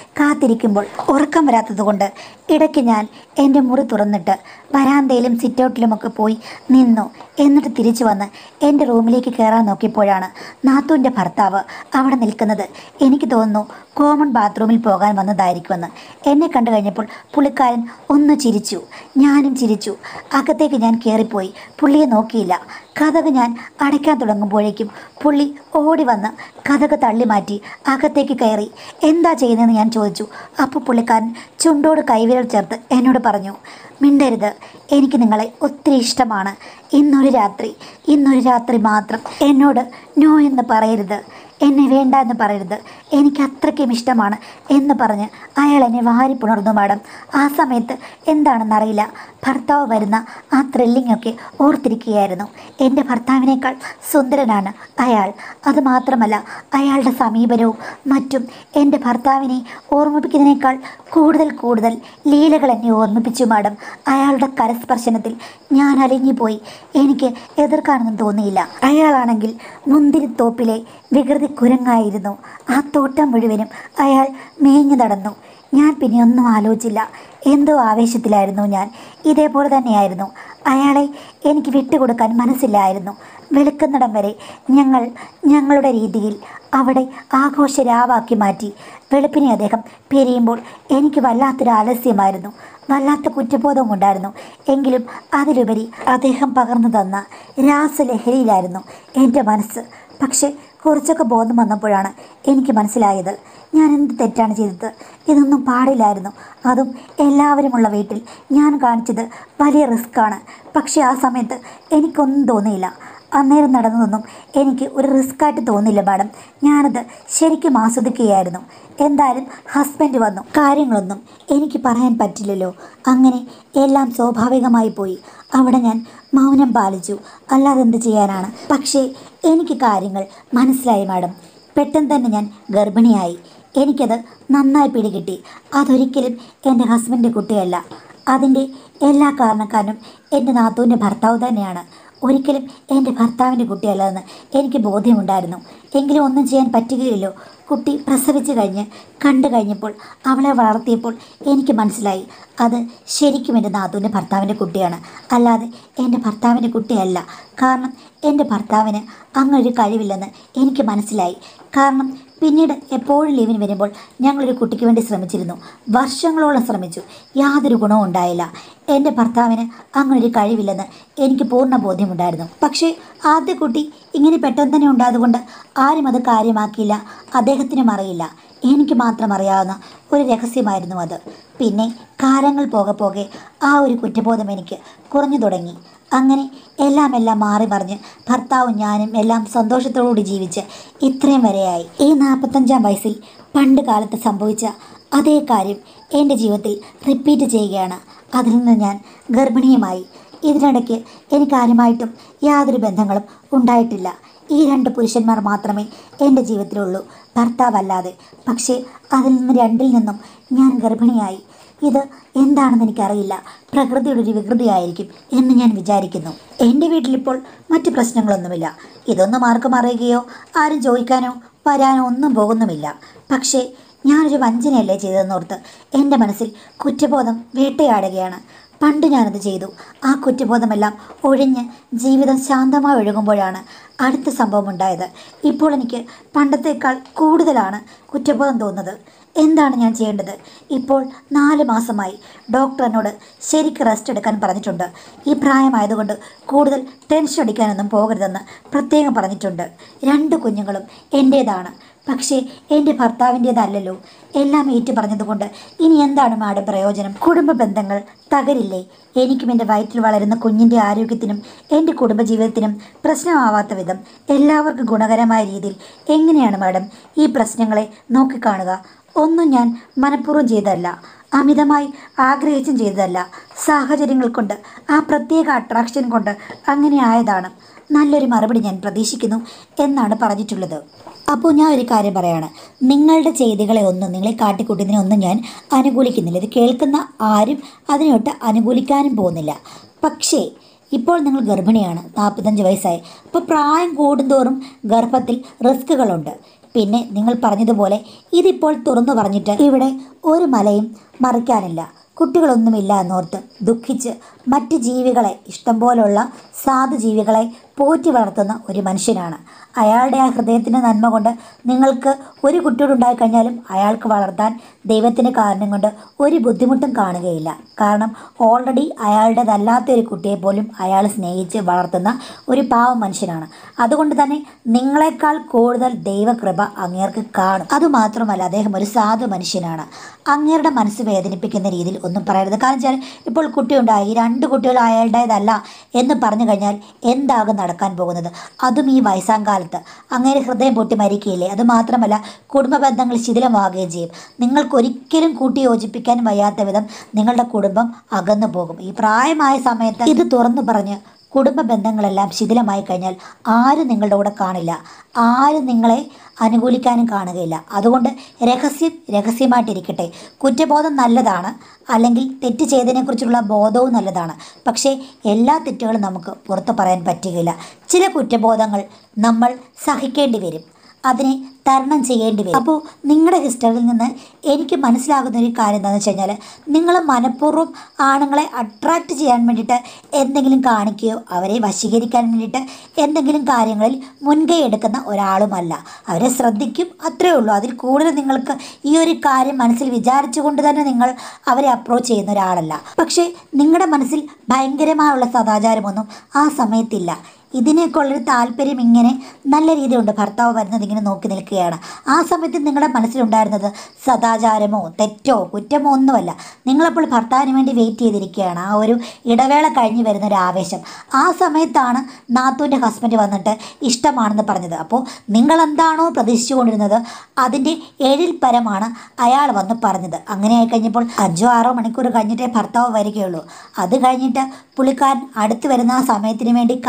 കാത്തിരിക്കുമ്പോൾ ഉറക്കം വരാത്തതുകൊണ്ട് ഇടയ്ക്ക് ഞാൻ എന്റെ മുറി തുറന്നിട്ട് വരാന്തയിലും സിറ്റൗട്ടിലുമൊക്കെ പോയി നിന്നു. എന്നിട്ട് തിരിച്ചു വന്ന് എന്റെ റൂമിലേക്ക് കയറാൻ നോക്കിയപ്പോഴാണ് നാത്തുവിന്റെ ഭർത്താവ് അവിടെ നിൽക്കുന്നത്. എനിക്ക് തോന്നുന്നു കോമൺ ബാത്റൂമിൽ പോകാൻ വന്നതായിരിക്കുമെന്ന്. എന്നെ കണ്ടു കഴിഞ്ഞപ്പോൾ പുള്ളിക്കാരൻ ഒന്ന് ചിരിച്ചു. ഞാനും ചിരിച്ചു. അകത്തേക്ക് ഞാൻ കയറിപ്പോയി. പുള്ളിയെ നോക്കിയില്ല. കഥക് ഞാൻ അടയ്ക്കാൻ തുടങ്ങുമ്പോഴേക്കും പുള്ളി ഓടി വന്ന് കഥക് തള്ളി മാറ്റി അകത്തേക്ക് കയറി. എന്താ ചെയ്യുന്നതെന്ന് ഞാൻ ചോദിച്ചു. അപ്പോൾ പുള്ളിക്കാരൻ ചുണ്ടോട് കൈവിരൽ ചേർത്ത് എന്നോട് പറഞ്ഞു മിണ്ടരുത്. എനിക്ക് നിങ്ങളെ ഒത്തിരി ഇഷ്ടമാണ്. ഇന്നൊരു രാത്രി. ഇന്നൊരു രാത്രി മാത്രം എന്നോട് നോ എന്ന് പറയരുത്. എന്നെ വേണ്ട എന്ന് പറയരുത്. എനിക്ക് അത്രയ്ക്കും ഇഷ്ടമാണ് എന്ന് പറഞ്ഞ് അയാൾ എന്നെ വാരി പുണർന്നു മാഡം. ആ സമയത്ത് എന്താണെന്നറിയില്ല. ഭർത്താവ് വരുന്ന ആ ത്രില്ലിംഗ് ഒക്കെ ഓർത്തിരിക്കുകയായിരുന്നു. എന്റെ ഭർത്താവിനേക്കാൾ സുന്ദരനാണ് അയാൾ. അതുമാത്രമല്ല അയാളുടെ സമീപനവും മറ്റും എന്റെ ഭർത്താവിനെ ഓർമ്മിപ്പിക്കുന്നതിനേക്കാൾ കൂടുതൽ കൂടുതൽ ലീലകൾ എന്നെ ഓർമ്മിപ്പിച്ചു മാഡം. അയാളുടെ കരസ്പർശനത്തിൽ ഞാൻ അലിഞ്ഞുപോയി. എനിക്ക് എതിർക്കാനൊന്നും തോന്നിയില്ല. അയാളാണെങ്കിൽ മുന്തിരിത്തോപ്പിലെ വികൃതി കുരങ്ങായിരുന്നു. ആ തോട്ടം മുഴുവനും അയാൾ മേഞ്ഞു നടന്നു. ഞാൻ പിന്നെ ഒന്നും ആലോചിച്ചില്ല. എന്തോ ആവേശത്തിലായിരുന്നു ഞാൻ. ഇതേപോലെ തന്നെയായിരുന്നു. അയാളെ എനിക്ക് വിട്ടുകൊടുക്കാൻ മനസ്സില്ലായിരുന്നു. വെളുക്കുന്നിടം വരെ ഞങ്ങൾ ഞങ്ങളുടെ രീതിയിൽ അവിടെ ആഘോഷരാവാക്കി മാറ്റി. വെളുപ്പിനെ അദ്ദേഹം പിരിയുമ്പോൾ എനിക്ക് വല്ലാത്തൊരു ആലസ്യമായിരുന്നു. വല്ലാത്ത കുറ്റബോധം ഉണ്ടായിരുന്നു. എങ്കിലും അതിലുപരി അദ്ദേഹം പകർന്നു തന്ന രാസലഹരിയിലായിരുന്നു എന്റെ മനസ്സ്. പക്ഷേ കുറച്ചൊക്കെ ബോധം വന്നപ്പോഴാണ് എനിക്ക് മനസ്സിലായത്. ഞാൻ എന്ത് തെറ്റാണ് ചെയ്തത്? ഇതൊന്നും പാടില്ലായിരുന്നു. അതും എല്ലാവരുമുള്ള വീട്ടിൽ ഞാൻ കാണിച്ചത് വലിയ റിസ്ക്കാണ്. പക്ഷേ ആ സമയത്ത് എനിക്കൊന്നും തോന്നിയില്ല. അന്നേരം നടന്നതൊന്നും എനിക്ക് ഒരു റിസ്ക് ആയിട്ട് തോന്നില്ല മാഡം. ഞാനത് ശരിക്കും ആസ്വദിക്കുകയായിരുന്നു. എന്തായാലും ഹസ്ബൻഡ് വന്നു. കാര്യങ്ങളൊന്നും എനിക്ക് പറയാൻ പറ്റില്ലല്ലോ. അങ്ങനെ എല്ലാം സ്വാഭാവികമായി പോയി. അവിടെ ഞാൻ മൗനം പാലിച്ചു. അല്ലാതെ എന്ത് ചെയ്യാനാണ്? പക്ഷേ എനിക്ക് കാര്യങ്ങൾ മനസ്സിലായി മാഡം. പെട്ടെന്ന് തന്നെ ഞാൻ ഗർഭിണിയായി. എനിക്കത് നന്നായി പിടികിട്ടി അതൊരിക്കലും എന്റെ ഹസ്ബൻഡ് കുട്ടിയല്ല. അതിന്റെ എല്ലാ കാരണക്കാരനും എന്റെ നാത്തൂന്റെ ഭർത്താവ് തന്നെയാണ്. ഒരിക്കലും എന്റെ ഭർത്താവിന്റെ കുട്ടിയല്ലെന്ന് എനിക്ക് ബോധ്യമുണ്ടായിരുന്നു. എങ്കിലും ഒന്നും ചെയ്യാൻ പറ്റുകയില്ലോ കുട്ടി പ്രസവിച്ചു കഴിഞ്ഞ് കണ്ടു കഴിഞ്ഞപ്പോൾ അവളെ വളർത്തിയപ്പോൾ എനിക്ക് മനസ്സിലായി. അത് ശരിക്കും എന്റെ നാത്തൂന്റെ ഭർത്താവിന്റെ കുട്ടിയാണ്. അല്ലാതെ എന്റെ ഭർത്താവിന്റെ കുട്ടിയല്ല. കാരണം എന്റെ ഭർത്താവിന് അങ്ങൊരു കഴിവില്ലെന്ന് എനിക്ക് മനസ്സിലായി. കാരണം പിന്നീട് എപ്പോഴും ലീവിന് വരുമ്പോൾ ഞങ്ങളൊരു കുട്ടിക്ക് വേണ്ടി ശ്രമിച്ചിരുന്നു. വർഷങ്ങളോളം ശ്രമിച്ചു. യാതൊരു ഗുണവും ഉണ്ടായില്ല. എന്റെ ഭർത്താവിന് അങ്ങനൊരു കഴിവില്ലെന്ന് എനിക്ക് പൂർണ ബോധ്യമുണ്ടായിരുന്നു. പക്ഷേ ആദ്യ കുട്ടി ഇങ്ങനെ പെട്ടെന്ന് തന്നെ ഉണ്ടായതുകൊണ്ട് ആരും അത് കാര്യമാക്കിയില്ല. അദ്ദേഹത്തിനും അറിയില്ല. എനിക്ക് മാത്രം അറിയാവുന്ന ഒരു രഹസ്യമായിരുന്നു അത്. പിന്നെ കാലങ്ങൾ പോകെ പോകെ ആ ഒരു കുറ്റബോധം എനിക്ക് കുറഞ്ഞു തുടങ്ങി. അങ്ങനെ എല്ലാം എല്ലാം മാറി മറിഞ്ഞ് ഭർത്താവും ഞാനും എല്ലാം സന്തോഷത്തോടുകൂടി ജീവിച്ച് ഇത്രയും വരെയായി. ഈ നാൽപ്പത്തഞ്ചാം വയസ്സിൽ പണ്ട് കാലത്ത് സംഭവിച്ച അതേ കാര്യം എന്റെ ജീവിതത്തിൽ റിപ്പീറ്റ് ചെയ്യുകയാണ്. അതിൽ നിന്ന് ഞാൻ ഗർഭിണിയുമായി. ഇതിനിടയ്ക്ക് എനിക്ക് ആരുമായിട്ടും യാതൊരു ബന്ധങ്ങളും ഉണ്ടായിട്ടില്ല. ഈ രണ്ട് പുരുഷന്മാർ മാത്രമേ എന്റെ ജീവിതത്തിലുള്ളൂ. ഭർത്താവല്ലാതെ. പക്ഷേ അതിൽ നിന്ന് രണ്ടിൽ നിന്നും ഞാൻ ഗർഭിണിയായി. ഇത് എന്താണെന്ന് എനിക്കറിയില്ല. പ്രകൃതിയുടെ ഒരു വികൃതിയായിരിക്കും എന്ന് ഞാൻ വിചാരിക്കുന്നു. എന്റെ വീട്ടിലിപ്പോൾ മറ്റു പ്രശ്നങ്ങളൊന്നുമില്ല. ഇതൊന്നും ആർക്കും അറിയുകയോ ആരും ചോദിക്കാനോ വരാനോ ഒന്നും പോകുന്നുമില്ല. പക്ഷേ ഞാനൊരു വഞ്ചനയല്ലേ ചെയ്തതെന്നോർത്ത് എന്റെ മനസ്സിൽ കുറ്റബോധം വേട്ടയാടുകയാണ്. പണ്ട് ഞാനത് ചെയ്തു. ആ കുറ്റബോധമെല്ലാം ഒഴിഞ്ഞ് ജീവിതം ശാന്തമായി ഒഴുകുമ്പോഴാണ് അടുത്ത സംഭവം ഉണ്ടായത് ഇപ്പോൾ എനിക്ക് പണ്ടത്തേക്കാൾ കൂടുതലാണ് കുറ്റബോധം തോന്നുന്നത്. എന്താണ് ഞാൻ ചെയ്യേണ്ടത്? ഇപ്പോൾ നാല് മാസമായി ഡോക്ടർ എന്നോട് ശരിക്ക് റെസ്റ്റ് എടുക്കാൻ പറഞ്ഞിട്ടുണ്ട്. ഈ പ്രായമായതുകൊണ്ട് കൂടുതൽ ടെൻഷൻ അടിക്കാനൊന്നും പോകരുതെന്ന് പ്രത്യേകം പറഞ്ഞിട്ടുണ്ട്. രണ്ട് കുഞ്ഞുങ്ങളും എന്റേതാണ് പക്ഷേ എന്റെ ഭർത്താവിന്റേതല്ലല്ലോ എല്ലാം ഏറ്റു പറഞ്ഞതുകൊണ്ട് ഇനി എന്താണ് മാഡം പ്രയോജനം? കുടുംബ ബന്ധങ്ങൾ തകരില്ലേ? എനിക്കും എന്റെ വയറ്റിൽ വളരുന്ന കുഞ്ഞിന്റെ ആരോഗ്യത്തിനും എന്റെ കുടുംബജീവിതത്തിനും പ്രശ്നമാവാത്ത വിധം എല്ലാവർക്കും ഗുണകരമായ രീതിയിൽ എങ്ങനെയാണ് മാഡം ഈ പ്രശ്നങ്ങളെ നോക്കിക്കാണുക? ഒന്നും ഞാൻ മനഃപൂർവം ചെയ്തതല്ല. അമിതമായി ആഗ്രഹിച്ചും ചെയ്തതല്ല. സാഹചര്യങ്ങൾ കൊണ്ട് ആ പ്രത്യേക അട്രാക്ഷൻ കൊണ്ട് അങ്ങനെ ആയതാണ്. നല്ലൊരു മറുപടി ഞാൻ പ്രതീക്ഷിക്കുന്നു എന്നാണ് പറഞ്ഞിട്ടുള്ളത്. അപ്പോൾ ഞാൻ ഒരു കാര്യം പറയാണ്. നിങ്ങളുടെ ചെയ്തികളെ ഒന്നും നിങ്ങളെ കാട്ടിക്കൂട്ടിയതിനെ ഒന്നും ഞാൻ അനുകൂലിക്കുന്നില്ല. ഇത് കേൾക്കുന്ന ആരും അതിനൊട്ട് അനുകൂലിക്കാനും പോകുന്നില്ല. പക്ഷേ ഇപ്പോൾ നിങ്ങൾ ഗർഭിണിയാണ് നാൽപ്പത്തഞ്ച് വയസ്സായി. അപ്പോൾ പ്രായം കൂടുന്തോറും ഗർഭത്തിൽ റിസ്ക്കുകളുണ്ട്. പിന്നെ നിങ്ങൾ പറഞ്ഞതുപോലെ ഇതിപ്പോൾ തുറന്നു പറഞ്ഞിട്ട് ഇവിടെ ഒരു മലയും മറിക്കാനില്ല. കുട്ടികളൊന്നുമില്ല എന്നോർത്ത് ദുഃഖിച്ച് മറ്റ് ജീവികളെ ഇഷ്ടം പോലുള്ള സാധു ജീവികളെ പോറ്റി വളർത്തുന്ന ഒരു മനുഷ്യനാണ്. അയാളുടെ ആ ഹൃദയത്തിന്റെ നന്മ കൊണ്ട് നിങ്ങൾക്ക് ഒരു കുട്ടിയോട് ഉണ്ടായിക്കഴിഞ്ഞാലും അയാൾക്ക് വളർത്താൻ ദൈവത്തിന്റെ കാരണം കൊണ്ട് ഒരു ബുദ്ധിമുട്ടും കാണുകയില്ല. കാരണം ഓൾറെഡി അയാളുടേതല്ലാത്ത ഒരു കുട്ടിയെ പോലും അയാൾ സ്നേഹിച്ച് വളർത്തുന്ന ഒരു പാവ മനുഷ്യനാണ്. അതുകൊണ്ട് തന്നെ നിങ്ങളെക്കാൾ കൂടുതൽ ദൈവകൃപ അങ്ങേർക്ക് കാണും. അതുമാത്രമല്ല അദ്ദേഹം ഒരു സാധു മനുഷ്യനാണ്. അങ്ങേരുടെ മനസ്സ് വേദനിപ്പിക്കുന്ന രീതിയിൽ ഒന്നും പറയരുത്. കാരണം വെച്ചാൽ ഇപ്പോൾ കുട്ടിയുണ്ടായി രണ്ട് കുട്ടികൾ അയാളുടേതല്ല എന്ന് പറഞ്ഞു കഴിഞ്ഞാൽ എന്താകും നടക്കാൻ പോകുന്നത്? അതും ഈ വയസ്സാം കാലത്ത് അങ്ങനെ ഹൃദയം പൊട്ടി മരിക്കുകയില്ലേ? അതുമാത്രമല്ല കുടുംബ ബന്ധങ്ങൾ ശിഥിലമാവുകയും ചെയ്യും. നിങ്ങൾക്കൊരിക്കലും കൂട്ടി യോജിപ്പിക്കാൻ വയ്യാത്ത വിധം നിങ്ങളുടെ കുടുംബം അകന്നു പോകും ഈ പ്രായമായ സമയത്ത് ഇത് തുറന്നു പറഞ്ഞ് കുടുംബ ബന്ധങ്ങളെല്ലാം ശിഥിലമായി കഴിഞ്ഞാൽ ആരും നിങ്ങളുടെ കൂടെ കാണില്ല. ആരും നിങ്ങളെ അനുകൂലിക്കാനും കാണുകയില്ല. അതുകൊണ്ട് രഹസ്യം രഹസ്യമായിട്ടിരിക്കട്ടെ. കുറ്റബോധം നല്ലതാണ് അല്ലെങ്കിൽ തെറ്റ് ചെയ്തതിനെക്കുറിച്ചുള്ള ബോധവും നല്ലതാണ്. പക്ഷേ എല്ലാ തെറ്റുകളും നമുക്ക് പുറത്തു പറയാൻ പറ്റുകയില്ല. ചില കുറ്റബോധങ്ങൾ നമ്മൾ സഹിക്കേണ്ടി വരും. അതിനെ തരണം ചെയ്യേണ്ടി വരും. അപ്പോൾ നിങ്ങളുടെ ഹിസ്റ്ററിയിൽ നിന്ന് എനിക്ക് മനസ്സിലാകുന്ന ഒരു കാര്യം എന്താണെന്ന് വെച്ച് കഴിഞ്ഞാൽ നിങ്ങൾ മനഃപൂർവം ആണുങ്ങളെ അട്രാക്റ്റ് ചെയ്യാൻ വേണ്ടിയിട്ട് എന്തെങ്കിലും കാണിക്കുകയോ അവരെ വശീകരിക്കാൻ വേണ്ടിയിട്ട് എന്തെങ്കിലും കാര്യങ്ങളിൽ മുൻകൈ എടുക്കുന്ന ഒരാളുമല്ല. അവരെ ശ്രദ്ധിക്കും അത്രേ ഉള്ളൂ. അതിൽ കൂടുതൽ നിങ്ങൾക്ക് ഈ ഒരു കാര്യം മനസ്സിൽ വിചാരിച്ചുകൊണ്ട് തന്നെ നിങ്ങൾ അവരെ അപ്രോച്ച് ചെയ്യുന്ന ഒരാളല്ല. പക്ഷേ നിങ്ങളുടെ മനസ്സിൽ ഭയങ്കരമായുള്ള സദാചാരമൊന്നും ആ സമയത്തില്ല. ഇതിനേക്കുള്ളൊരു താല്പര്യം ഇങ്ങനെ നല്ല രീതിയുണ്ട് ഭർത്താവ് വരുന്നത് ഇങ്ങനെ നോക്കി നിൽക്കുകയാണ്. ആ സമയത്ത് നിങ്ങളുടെ മനസ്സിലുണ്ടായിരുന്നത് സദാചാരമോ തെറ്റോ കുറ്റമോ ഒന്നുമല്ല. നിങ്ങളപ്പോൾ ഭർത്താവിന് വേണ്ടി വെയിറ്റ് ചെയ്തിരിക്കുകയാണ്. ആ ഒരു ഇടവേള കഴിഞ്ഞ് വരുന്ന ഒരു ആവേശം. ആ സമയത്താണ് നാത്തൂന്റെ ഹസ്ബൻഡ് വന്നിട്ട് ഇഷ്ടമാണെന്ന് പറഞ്ഞത്. അപ്പോൾ നിങ്ങളെന്താണോ പ്രതീക്ഷിച്ചുകൊണ്ടിരുന്നത് അതിന്റെ ഏഴിൽ പരമാണ് അയാൾ വന്ന് പറഞ്ഞത്. അങ്ങനെ ആയി കഴിഞ്ഞപ്പോൾ അഞ്ചോ ആറോ മണിക്കൂർ കഴിഞ്ഞിട്ടേ ഭർത്താവ് വരികയുള്ളൂ. അത് കഴിഞ്ഞിട്ട് പുള്ളിക്കാരൻ അടുത്ത് വരുന്ന ആ സമയത്തിന് വേണ്ടി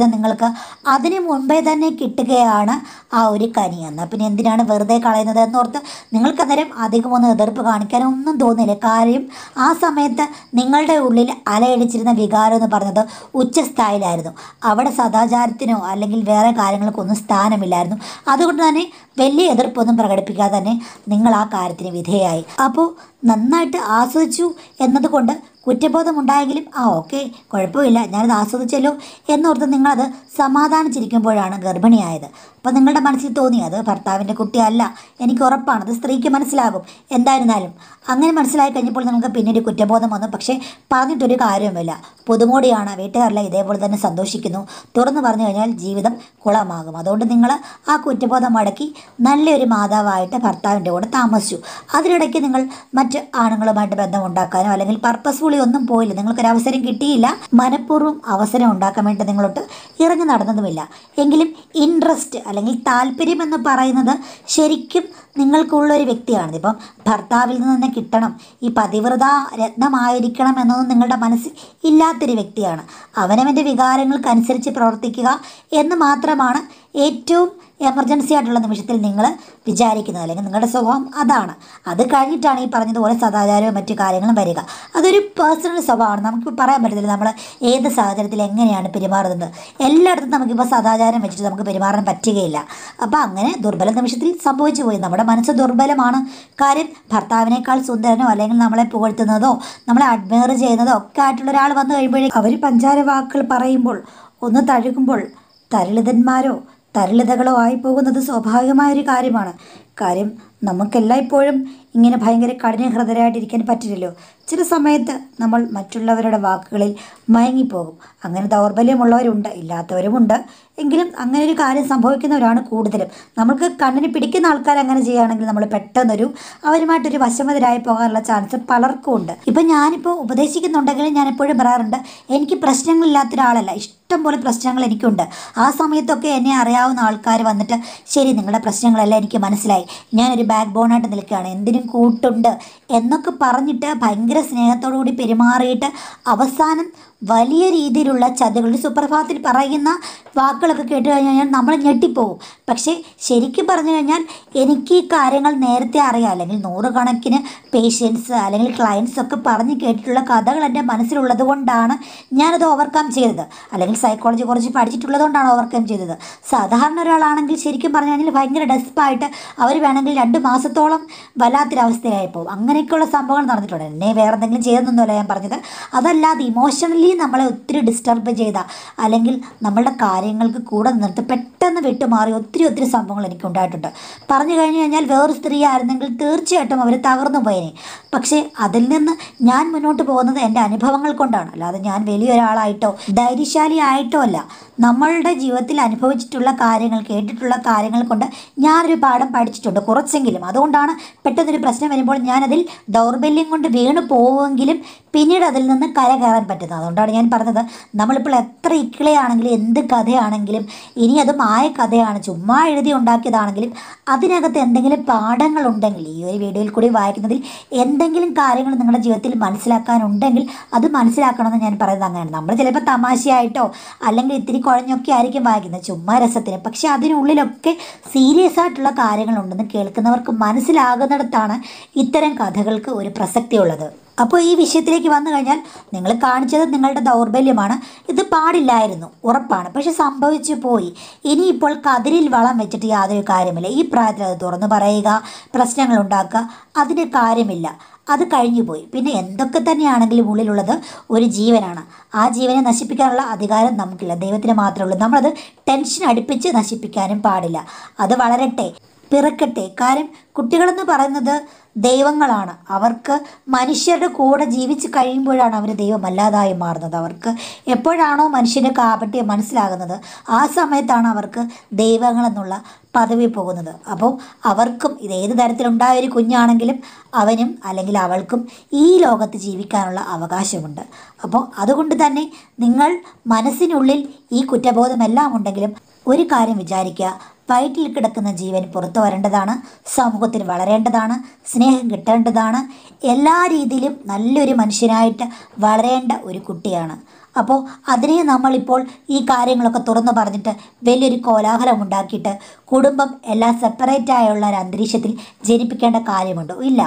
കാതോർത്തിരുന്ന നിങ്ങൾക്ക് അതിന് മുൻപേ തന്നെ കിട്ടുകയാണ് ആ ഒരു കനി പിന്നെ എന്തിനാണ് വെറുതെ കളയുന്നത് എന്നോർത്ത് നിങ്ങൾക്ക് അന്നേരം അധികമൊന്നും എതിർപ്പ് കാണിക്കാൻ ഒന്നും തോന്നില്ല കാര്യം ആ സമയത്ത് നിങ്ങളുടെ ഉള്ളിൽ അലയടിച്ചിരുന്ന വികാരം എന്ന് പറഞ്ഞത് ഉച്ചസ്ഥായിലായിരുന്നു. അവിടെ സദാചാരത്തിനോ അല്ലെങ്കിൽ വേറെ കാര്യങ്ങൾക്കൊന്നും സ്ഥാനമില്ലായിരുന്നു. അതുകൊണ്ട് തന്നെ വലിയ എതിർപ്പൊന്നും പ്രകടിപ്പിക്കാതെ തന്നെ നിങ്ങൾ ആ കാര്യത്തിന് വിധേയായി. അപ്പോൾ നന്നായിട്ട് ആസ്വദിച്ചു എന്നതുകൊണ്ട് കുറ്റബോധം ഉണ്ടായെങ്കിലും ആ ഓക്കെ കുഴപ്പമില്ല ഞാനത് ആസ്വദിച്ചല്ലോ എന്നോർത്ത് നിങ്ങളത് സമാധാനിച്ചിരിക്കുമ്പോഴാണ് ഗർഭിണിയായത്. അപ്പോൾ നിങ്ങളുടെ മനസ്സിൽ തോന്നി അത് ഭർത്താവിന്റെ കുട്ടിയല്ല. എനിക്ക് ഉറപ്പാണ് അത് സ്ത്രീക്ക് മനസ്സിലാകും. എന്തായിരുന്നാലും അങ്ങനെ മനസ്സിലായി കഴിഞ്ഞപ്പോൾ നിങ്ങൾക്ക് പിന്നീട് കുറ്റബോധം വന്നു. പക്ഷേ പറഞ്ഞിട്ടൊരു കാര്യവുമില്ല. പുതുമോടിയാണ് വീട്ടുകാരെല്ലാം ഇതേപോലെ തന്നെ സന്തോഷിക്കുന്നു. തുറന്നു പറഞ്ഞു കഴിഞ്ഞാൽ ജീവിതം കുളമാകും. അതുകൊണ്ട് നിങ്ങൾ ആ കുറ്റബോധം മടക്കി നല്ലൊരു മാതാവായിട്ട് ഭർത്താവിന്റെ കൂടെ താമസിച്ചു. അതിനിടയ്ക്ക് നിങ്ങൾ മറ്റ് ആണുങ്ങളുമായിട്ട് ബന്ധം ഉണ്ടാക്കാനോ അല്ലെങ്കിൽ പർപ്പസ്ഫുള്ളി ഒന്നും പോയില്ല. നിങ്ങൾക്കൊരു അവസരം കിട്ടിയില്ല. മനഃപൂർവം അവസരം ഉണ്ടാക്കാൻ വേണ്ടി നിങ്ങളോട്ട് ഇറങ്ങി നടന്നതുമില്ല. എങ്കിലും ഇൻട്രസ്റ്റ് അല്ലെങ്കിൽ താല്പര്യം എന്ന് പറയുന്നത് ശരിക്കും നിങ്ങൾക്കുള്ള ഒരു വ്യക്തിയാണ് ഇപ്പം ഭർത്താവിൽ നിന്ന് തന്നെ കിട്ടണം. ഈ പതിവ്രത രത്നമായിരിക്കണം എന്നൊന്നും നിങ്ങളുടെ മനസ്സിൽ ഇല്ലാത്തൊരു വ്യക്തിയാണ്. അവനവന്റെ വികാരങ്ങൾക്കനുസരിച്ച് പ്രവർത്തിക്കുക എന്ന് മാത്രമാണ് ഏറ്റവും എമർജൻസി ആയിട്ടുള്ള നിമിഷത്തിൽ നിങ്ങൾ വിചാരിക്കുന്നത് അല്ലെങ്കിൽ നിങ്ങളുടെ സ്വഭാവം അതാണ്. അത് കഴിഞ്ഞിട്ടാണ് ഈ പറഞ്ഞതുപോലെ സദാചാരവും മറ്റു കാര്യങ്ങളും വരിക. അതൊരു പേഴ്സണൽ സ്വഭാവമാണ്. നമുക്ക് പറയാൻ പറ്റത്തില്ല നമ്മൾ ഏത് സാഹചര്യത്തിൽ എങ്ങനെയാണ് പെരുമാറുന്നത്. എല്ലായിടത്തും നമുക്കിപ്പോൾ സദാചാരം വെച്ചിട്ട് നമുക്ക് പെരുമാറാൻ പറ്റുകയില്ല. അപ്പോൾ അങ്ങനെ ദുർബല നിമിഷത്തിൽ സംഭവിച്ചു പോയി. നമ്മുടെ മനസ്സ് ദുർബലമാണ്. കാര്യം ഭർത്താവിനേക്കാൾ സുന്ദരനോ അല്ലെങ്കിൽ നമ്മളെ പുകഴ്ത്തുന്നതോ നമ്മളെ അഡ്മയർ ചെയ്യുന്നതോ ഒക്കെ ആയിട്ടുള്ള ഒരാൾ വന്നു കഴിയുമ്പോഴേ അവർ പഞ്ചാര വാക്കുകൾ പറയുമ്പോൾ ഒന്ന് തഴുകുമ്പോൾ തരളിതന്മാരോ തരളിതകളോ ആയി പോകുന്നത് സ്വാഭാവികമായൊരു കാര്യമാണ്. കാര്യം നമുക്കെല്ലായ്പ്പോഴും ഇങ്ങനെ ഭയങ്കര കഠിനഹൃദയരായിട്ടിരിക്കാൻ പറ്റില്ലല്ലോ. ചില സമയത്ത് നമ്മൾ മറ്റുള്ളവരുടെ വാക്കുകളിൽ മയങ്ങിപ്പോകും. അങ്ങനെ ദൗർബല്യമുള്ളവരുണ്ട് ഇല്ലാത്തവരുമുണ്ട്. എങ്കിലും അങ്ങനെ ഒരു കാര്യം സംഭവിക്കുന്നവരാണ് കൂടുതലും. നമുക്ക് കണ്ണിന് പിടിക്കുന്ന ആൾക്കാർ അങ്ങനെ ചെയ്യുകയാണെങ്കിൽ നമ്മൾ പെട്ടെന്നൊരു അവരുമായിട്ടൊരു വശമതരായി പോകാനുള്ള ചാൻസ് പലർക്കും ഉണ്ട്. ഇപ്പം ഞാനിപ്പോൾ ഉപദേശിക്കുന്നുണ്ടെങ്കിലും ഞാൻ എപ്പോഴും പറയാറുണ്ട് എനിക്ക് പ്രശ്നങ്ങളില്ലാത്ത ഒരാളല്ല ഇഷ്ടം പോലെ പ്രശ്നങ്ങൾ എനിക്കുണ്ട്. ആ സമയത്തൊക്കെ എന്നെ അറിയാവുന്ന ആൾക്കാർ വന്നിട്ട് ശരി നിങ്ങളുടെ പ്രശ്നങ്ങളെല്ലാം എനിക്ക് മനസ്സിലായി. ഞാനൊരു ബാക്ക് ബോണായിട്ട് നിൽക്കുകയാണ്. എന്തിനും കൂട്ടുണ്ട് എന്നൊക്കെ പറഞ്ഞിട്ട് ഭയങ്കര സ്നേഹത്തോടു കൂടി പെരുമാറിയിട്ട് അവസാനം വലിയ രീതിയിലുള്ള ചതികളുടെ സുപ്രഭാതത്തിൽ പറയുന്ന വാക്കുകളൊക്കെ കേട്ട് കഴിഞ്ഞാൽ നമ്മൾ ഞെട്ടിപ്പോവും പക്ഷേ ശരിക്കും പറഞ്ഞു കഴിഞ്ഞാൽ എനിക്ക് ഈ കാര്യങ്ങൾ നേരത്തെ അറിയാം. അല്ലെങ്കിൽ നൂറുകണക്കിന് പേഷ്യൻസ് അല്ലെങ്കിൽ ക്ലയൻസ് ഒക്കെ പറഞ്ഞ് കേട്ടിട്ടുള്ള കഥകൾ എന്റെ മനസ്സിലുള്ളത് കൊണ്ടാണ് ഞാനത് ഓവർകം ചെയ്തത്. അല്ലെങ്കിൽ സൈക്കോളജി കുറച്ച് പഠിച്ചിട്ടുള്ളത് കൊണ്ടാണ് ഓവർകം ചെയ്തത്. സാധാരണ ഒരാളാണെങ്കിൽ ശരിക്കും പറഞ്ഞു കഴിഞ്ഞാൽ ഭയങ്കര ഡെസ്പായിട്ട് അവർ വേണമെങ്കിൽ രണ്ട് മാസത്തോളം വല്ലാത്തൊരവസ്ഥയായി പോകും. അങ്ങനെയൊക്കെയുള്ള സംഭവങ്ങൾ നടന്നിട്ടുണ്ട്. എന്നെ വേറെ എന്തെങ്കിലും ചെയ്തെന്നൊന്നുമല്ല ഞാൻ പറഞ്ഞത്. അതല്ലാതെ ഇമോഷണലി നമ്മളെ ഒത്തിരി ഡിസ്റ്റർബ് ചെയ്ത അല്ലെങ്കിൽ നമ്മളുടെ കാര്യങ്ങൾക്ക് കൂടെ നിന്നിട്ട് പെട്ടെന്ന് വിട്ടുമാറി ഒത്തിരി ഒത്തിരി സംഭവങ്ങൾ എനിക്ക് ഉണ്ടായിട്ടുണ്ട് പറഞ്ഞു കഴിഞ്ഞു കഴിഞ്ഞാൽ വേറൊരു സ്ത്രീ ആയിരുന്നെങ്കിൽ തീർച്ചയായിട്ടും അവർ തകർന്നു പോയേനെ. പക്ഷേ അതിൽ നിന്ന് ഞാൻ മുന്നോട്ട് പോകുന്നത് എന്റെ അനുഭവങ്ങൾ കൊണ്ടാണ്. അല്ലാതെ ഞാൻ വലിയൊരാളായിട്ടോ ധൈര്യശാലി ആയിട്ടോ അല്ല. നമ്മളുടെ ജീവിതത്തിൽ അനുഭവിച്ചിട്ടുള്ള കാര്യങ്ങൾ കേട്ടിട്ടുള്ള കാര്യങ്ങൾ കൊണ്ട് ഞാനൊരു പാഠം പഠിച്ചിട്ടുണ്ട് കുറച്ചെങ്കിലും. അതുകൊണ്ടാണ് പെട്ടെന്നൊരു പ്രശ്നം വരുമ്പോൾ ഞാനതിൽ ദൗർബല്യം കൊണ്ട് വീണ് പോവുമെങ്കിലും പിന്നീട് അതിൽ നിന്ന് കരകയറാൻ കയറാൻ പറ്റുന്നത്. അതുകൊണ്ടാണ് ഞാൻ പറഞ്ഞത്. നമ്മളിപ്പോൾ എത്ര ഇക്കിളയാണെങ്കിലും എന്ത് കഥയാണെങ്കിലും ഇനി അത് മായ കഥയാണ്. ചുമ്മാ എഴുതി ഉണ്ടാക്കിയതാണെങ്കിലും അതിനകത്ത് എന്തെങ്കിലും പാഠങ്ങളുണ്ടെങ്കിൽ ഈ ഒരു വീഡിയോയിൽ കൂടി വായിക്കുന്നതിൽ എന്തെങ്കിലും കാര്യങ്ങൾ നിങ്ങളുടെ ജീവിതത്തിൽ മനസ്സിലാക്കാനുണ്ടെങ്കിൽ അത് മനസ്സിലാക്കണമെന്ന് ഞാൻ പറയുന്നത് അങ്ങനെയാണ്. നമ്മൾ ചിലപ്പോൾ തമാശയായിട്ടോ അല്ലെങ്കിൽ ഇത്തിരി കുഴഞ്ഞൊക്കെ ആയിരിക്കും വായിക്കുന്നത് ചുമ്മാ രസത്തിന്. പക്ഷേ അതിനുള്ളിലൊക്കെ സീരിയസ് ആയിട്ടുള്ള കാര്യങ്ങളുണ്ടെന്ന് കേൾക്കുന്നവർക്ക് മനസ്സിലാകുന്നിടത്താണ് ഇത്തരം കഥകൾക്ക് ഒരു പ്രസക്തിയുള്ളത്. അപ്പോൾ ഈ വിഷയത്തിലേക്ക് വന്നു കഴിഞ്ഞാൽ നിങ്ങൾ കാണിച്ചത് നിങ്ങളുടെ ദൗർബല്യമാണ്. ഇത് പാടില്ലായിരുന്നു. ഉറപ്പാണ്. പക്ഷെ സംഭവിച്ചു പോയി. ഇനിയിപ്പോൾ കതിരിൽ വളം വെച്ചിട്ട് യാതൊരു കാര്യമില്ല. ഈ പ്രായത്തിൽ അത് തുറന്നു പറയുക പ്രശ്നങ്ങൾ ഉണ്ടാക്കുക അതിന് കാര്യമില്ല. അത് കഴിഞ്ഞു പോയി. പിന്നെ എന്തൊക്കെ തന്നെയാണെങ്കിലും ഉള്ളിലുള്ളത് ഒരു ജീവനാണ്. ആ ജീവനെ നശിപ്പിക്കാനുള്ള അധികാരം നമുക്കില്ല. ദൈവത്തിന് മാത്രമേ ഉള്ളൂ. നമ്മളത് ടെൻഷൻ അടുപ്പിച്ച് നശിപ്പിക്കാനും പാടില്ല. അത് വളരട്ടെ. പിറക്കട്ടെ. കാര്യം കുട്ടികളെന്ന് പറയുന്നത് ദൈവങ്ങളാണ്. അവർക്ക് മനുഷ്യരുടെ കൂടെ ജീവിച്ച് കഴിയുമ്പോഴാണ് അവർ ദൈവമല്ലാതായി മാറുന്നത്. അവർക്ക് എപ്പോഴാണോ മനുഷ്യന്റെ കാപട്യം മനസ്സിലാകുന്നത് ആ സമയത്താണ് അവർക്ക് ദൈവങ്ങളെന്നുള്ള പദവി പോകുന്നത്. അപ്പോൾ അവർക്കും ഇത് ഏത് തരത്തിലുണ്ടായ ഒരു കുഞ്ഞാണെങ്കിലും അവനും അല്ലെങ്കിൽ അവൾക്കും ഈ ലോകത്ത് ജീവിക്കാനുള്ള അവകാശമുണ്ട്. അപ്പോൾ അതുകൊണ്ട് തന്നെ നിങ്ങൾ മനസ്സിനുള്ളിൽ ഈ കുറ്റബോധമെല്ലാം ഉണ്ടെങ്കിലും ഒരു കാര്യം വിചാരിക്കുക വയറ്റിൽ കിടക്കുന്ന ജീവൻ പുറത്തു വരേണ്ടതാണ് സമൂഹത്തിൽ വളരേണ്ടതാണ് സ്നേഹം കിട്ടേണ്ടതാണ്. എല്ലാ രീതിയിലും നല്ലൊരു മനുഷ്യനായിട്ട് വളരേണ്ട ഒരു കുട്ടിയാണ്. അപ്പോൾ അതിനെ നമ്മളിപ്പോൾ ഈ കാര്യങ്ങളൊക്കെ തുറന്നു പറഞ്ഞിട്ട് വലിയൊരു കോലാഹലം ഉണ്ടാക്കിയിട്ട് കുടുംബം എല്ലാം സെപ്പറേറ്റ് ആയുള്ള ഒരു അന്തരീക്ഷത്തിൽ ജനിപ്പിക്കേണ്ട കാര്യമുണ്ടോ? ഇല്ല.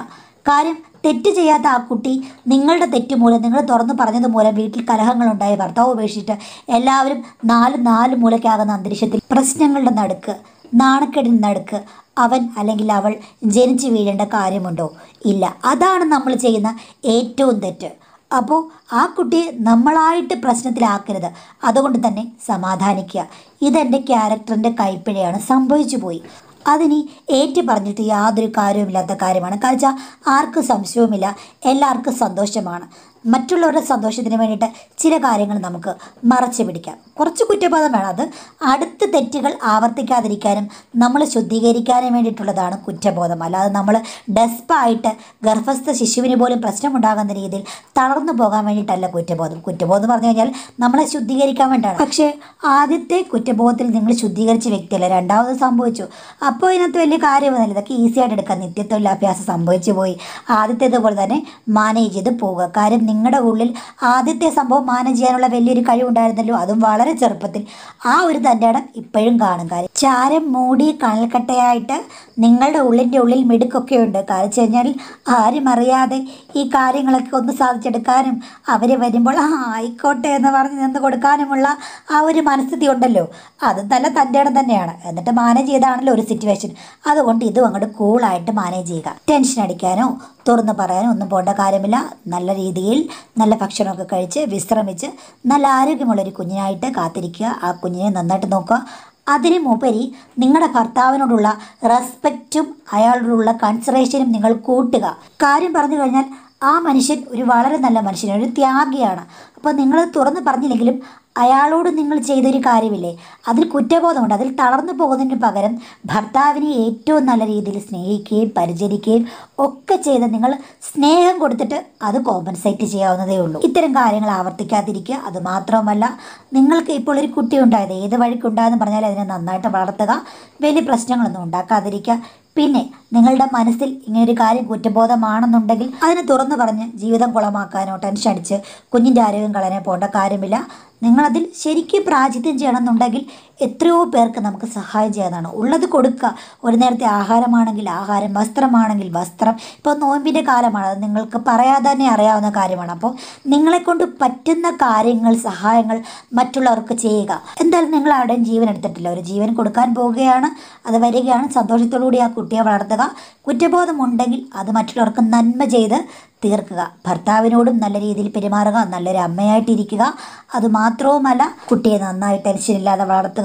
കാര്യം തെറ്റ് ചെയ്യാത്ത ആ കുട്ടി നിങ്ങളുടെ തെറ്റ് മൂലം നിങ്ങൾ തുറന്നു പറഞ്ഞത് മൂലം വീട്ടിൽ കലഹങ്ങളുണ്ടായി ഭർത്താവ് ഉപേക്ഷിച്ചിട്ട് എല്ലാവരും നാല് നാല് മൂലയ്ക്കാകുന്ന അന്തരീക്ഷത്തിൽ പ്രശ്നങ്ങളുടെ നടുക്ക് നാണക്കേടിന് നടുക്ക് അവൻ അല്ലെങ്കിൽ അവൾ ജനിച്ചു വീഴേണ്ട കാര്യമുണ്ടോ? ഇല്ല. അതാണ് നമ്മൾ ചെയ്യുന്ന ഏറ്റവും തെറ്റ്. അപ്പോൾ ആ കുട്ടിയെ നമ്മളായിട്ട് പ്രശ്നത്തിലാക്കരുത്. അതുകൊണ്ട് തന്നെ സമാധാനിക്കുക. ഇതെന്റെ ക്യാരക്ടറിന്റെ കൈപ്പിഴയാണ്. സംഭവിച്ചു പോയി. അതിനി ഏറ്റു പറഞ്ഞിട്ട് യാതൊരു കാര്യവുമില്ലാത്ത കാര്യമാണ്. കാരണം ആർക്കും സംശയവുമില്ല. എല്ലാവർക്കും സന്തോഷമാണ്. മറ്റുള്ളവരുടെ സന്തോഷത്തിന് വേണ്ടിയിട്ട് ചില കാര്യങ്ങൾ നമുക്ക് മറച്ചു പിടിക്കാം. കുറച്ച് കുറ്റബോധം വേണം. അത് അടുത്ത തെറ്റുകൾ ആവർത്തിക്കാതിരിക്കാനും നമ്മൾ ശുദ്ധീകരിക്കാനും വേണ്ടിയിട്ടുള്ളതാണ് കുറ്റബോധം. അല്ലാതെ നമ്മൾ ഡെസ്പായിട്ട് ഗർഭസ്ഥ ശിശുവിന് പോലും പ്രശ്നമുണ്ടാകുന്ന രീതിയിൽ തളർന്നു പോകാൻ വേണ്ടിയിട്ടല്ല കുറ്റബോധം. കുറ്റബോധം പറഞ്ഞു കഴിഞ്ഞാൽ നമ്മളെ ശുദ്ധീകരിക്കാൻ വേണ്ടിയാണ് പക്ഷേ ആദ്യത്തെ കുറ്റബോധത്തിൽ നിങ്ങൾ ശുദ്ധീകരിച്ച വ്യക്തിയല്ല. രണ്ടാമത് സംഭവിച്ചു. അപ്പോൾ ഇതിനകത്ത് വലിയ കാര്യമൊന്നുമില്ല ഇതൊക്കെ ഈസിയായിട്ട് എടുക്കാം. നിത്യത്തൊഴിലഭ്യാസം സംഭവിച്ചു പോയി. ആദ്യത്തേതുപോലെ തന്നെ മാനേജ് ചെയ്ത് പോവുക. കാര്യം നിങ്ങളുടെ ഉള്ളിൽ ആദ്യത്തെ സംഭവം മാനേജ് ചെയ്യാനുള്ള വലിയൊരു കഴിവുണ്ടായിരുന്നല്ലോ. അതും വളരെ ചെറുപ്പത്തിൽ. ആ ഒരു തന്റെ ഇപ്പോഴും കാണും. കാര്യം ചാരം മൂടി കണൽക്കട്ടയായിട്ട് നിങ്ങളുടെ ഉള്ളിന്റെ ഉള്ളിൽ മിടുക്കൊക്കെ ഉണ്ട് കാരണം വെച്ച് കഴിഞ്ഞാൽ ആരും അറിയാതെ ഈ കാര്യങ്ങളൊക്കെ ഒന്ന് സാധിച്ചെടുക്കാനും അവർ വരുമ്പോൾ ആ ആയിക്കോട്ടെ എന്ന് പറഞ്ഞ് നിന്ന് കൊടുക്കാനുമുള്ള ആ ഒരു മനസ്ഥിതി ഉണ്ടല്ലോ. അത് തന്നെ തന്റെ ഇടം തന്നെയാണ്. എന്നിട്ട് മാനേജ് ചെയ്താണല്ലോ ഒരു സിറ്റുവേഷൻ. അതുകൊണ്ട് ഇതും അങ്ങോട്ട് കൂളായിട്ട് മാനേജ് ചെയ്യുക. ടെൻഷൻ അടിക്കാനോ തുറന്നു പറയാനോ ഒന്നും പോകേണ്ട കാര്യമില്ല. നല്ല രീതിയിൽ നല്ല ഭക്ഷണമൊക്കെ കഴിച്ച് വിശ്രമിച്ച് നല്ല ആരോഗ്യമുള്ളൊരു കുഞ്ഞിനായിട്ട് കാത്തിരിക്കുക. ആ കുഞ്ഞിനെ നന്നായിട്ട് നോക്കുക. അതിനുമുപരി നിങ്ങളുടെ ഭർത്താവിനോടുള്ള റെസ്പെക്റ്റും അയാളോടുള്ള കൺസിഡറേഷനും നിങ്ങൾ കൂട്ടുക. കാര്യം പറഞ്ഞു കഴിഞ്ഞാൽ ആ മനുഷ്യൻ ഒരു വളരെ നല്ല മനുഷ്യനാണ് ഒരു ത്യാഗിയാണ്. അപ്പോൾ നിങ്ങൾ തുറന്ന് പറഞ്ഞില്ലെങ്കിലും അയാളോട് നിങ്ങൾ ചെയ്തൊരു കാര്യമില്ലേ? അതിൽ കുറ്റബോധമുണ്ട്. അതിൽ തളർന്നു പോകുന്നതിന് പകരം ഭർത്താവിനെ ഏറ്റവും നല്ല രീതിയിൽ സ്നേഹിക്കുകയും പരിചരിക്കുകയും ഒക്കെ ചെയ്ത് നിങ്ങൾ സ്നേഹം കൊടുത്തിട്ട് അത് കോമ്പൻസേറ്റ് ചെയ്യാവുന്നതേ ഉള്ളൂ. ഇത്തരം കാര്യങ്ങൾ ആവർത്തിക്കാതിരിക്കുക. അത് മാത്രവുമല്ല നിങ്ങൾക്ക് ഇപ്പോൾ ഒരു കുട്ടി ഉണ്ടായത് ഏത് വഴിക്കുണ്ടായെന്ന് പറഞ്ഞാൽ അതിനെ നന്നായിട്ട് വളർത്തുക. വലിയ പ്രശ്നങ്ങളൊന്നും ഉണ്ടാക്കാതിരിക്കുക. പിന്നെ നിങ്ങളുടെ മനസ്സിൽ ഇങ്ങനൊരു കാര്യം കുറ്റബോധമാണെന്നുണ്ടെങ്കിൽ അതിനെ തുറന്നു പറഞ്ഞ് ജീവിതം കുളമാക്കാനോ ടെൻഷൻ അടിച്ച് കുഞ്ഞിന്റെ ആരോഗ്യം കളയാനോ പോകേണ്ട കാര്യമില്ല. നിങ്ങളതിൽ ശരിക്കും പ്രാചിത്യം ചെയ്യണമെന്നുണ്ടെങ്കിൽ എത്രയോ പേർക്ക് നമുക്ക് സഹായം ചെയ്യാതാണ് ഉള്ളത് കൊടുക്കുക. ഒരു നേരത്തെ ആഹാരമാണെങ്കിൽ ആഹാരം വസ്ത്രമാണെങ്കിൽ വസ്ത്രം. ഇപ്പോൾ നോമ്പിന്റെ കാലമാണ്. അത് നിങ്ങൾക്ക് പറയാതെ തന്നെ അറിയാവുന്ന കാര്യമാണ്. അപ്പോൾ നിങ്ങളെക്കൊണ്ട് പറ്റുന്ന കാര്യങ്ങൾ സഹായങ്ങൾ മറ്റുള്ളവർക്ക് ചെയ്യുക. എന്തായാലും നിങ്ങൾ ആരുടെയും ജീവൻ എടുത്തിട്ടില്ല. ഒരു ജീവൻ കൊടുക്കാൻ പോവുകയാണ്. അത് വരികയാണ്. സന്തോഷത്തോടുകൂടി ആ കുട്ടിയെ വളർത്തുക. കുറ്റബോധമുണ്ടെങ്കിൽ അത് മറ്റുള്ളവർക്ക് നന്മ ചെയ്ത് തീർക്കുക. ഭർത്താവിനോടും നല്ല രീതിയിൽ പെരുമാറുക. നല്ലൊരു അമ്മയായിട്ടിരിക്കുക. അതുമാത്രവുമല്ല കുട്ടിയെ നന്നായി ടെൻഷനില്ലാതെ വളർത്തുക.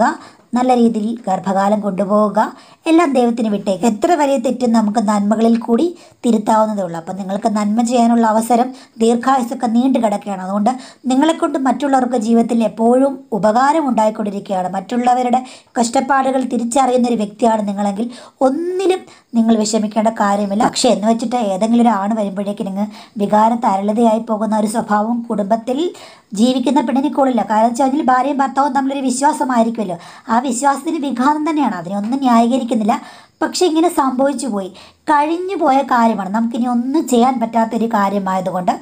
നല്ല രീതിയിൽ ഗർഭകാലം കൊണ്ടുപോവുക. എല്ലാം ദൈവത്തിന് വിട്ടേക്ക്. എത്ര വലിയ തെറ്റും നമുക്ക് നന്മകളിൽ കൂടി തിരുത്താവുന്നതേ ഉള്ളൂ അപ്പം നിങ്ങൾക്ക് നന്മ ചെയ്യാനുള്ള അവസരം ദീർഘായുസൊക്കെ നീണ്ടു കിടക്കുകയാണ്. അതുകൊണ്ട് നിങ്ങളെക്കൊണ്ട് മറ്റുള്ളവർക്ക് ജീവിതത്തിൽ എപ്പോഴും ഉപകാരം ഉണ്ടായിക്കൊണ്ടിരിക്കുകയാണ്. മറ്റുള്ളവരുടെ കഷ്ടപ്പാടുകൾ തിരിച്ചറിയുന്ന ഒരു വ്യക്തിയാണ് നിങ്ങളെങ്കിൽ ഒന്നിലും നിങ്ങൾ വിഷമിക്കേണ്ട കാര്യമില്ല. പക്ഷേ എന്ന് വെച്ചിട്ട് ഏതെങ്കിലും ഒരു വരുമ്പോഴേക്ക് നിങ്ങൾ വികാര തരളതയായി പോകുന്ന ഒരു സ്വഭാവം കുടുംബത്തിൽ ജീവിക്കുന്ന പെണ്ണിനെ കൊള്ളില്ല കാരണം വെച്ചാൽ അതിൽ ഭാര്യയും ഭർത്താവും തമ്മിലൊരു വിശ്വാസമായിരിക്കുമല്ലോ. ആ വിശ്വാസത്തിന് വിഘാതം തന്നെയാണ്. അതിനൊന്നും ന്യായീകരിക്കുന്നില്ല. പക്ഷെ ഇങ്ങനെ സംഭവിച്ചു പോയി. കഴിഞ്ഞു പോയ കാര്യമാണ്. നമുക്കിനി ഒന്നും ചെയ്യാൻ പറ്റാത്തൊരു കാര്യമായതുകൊണ്ട്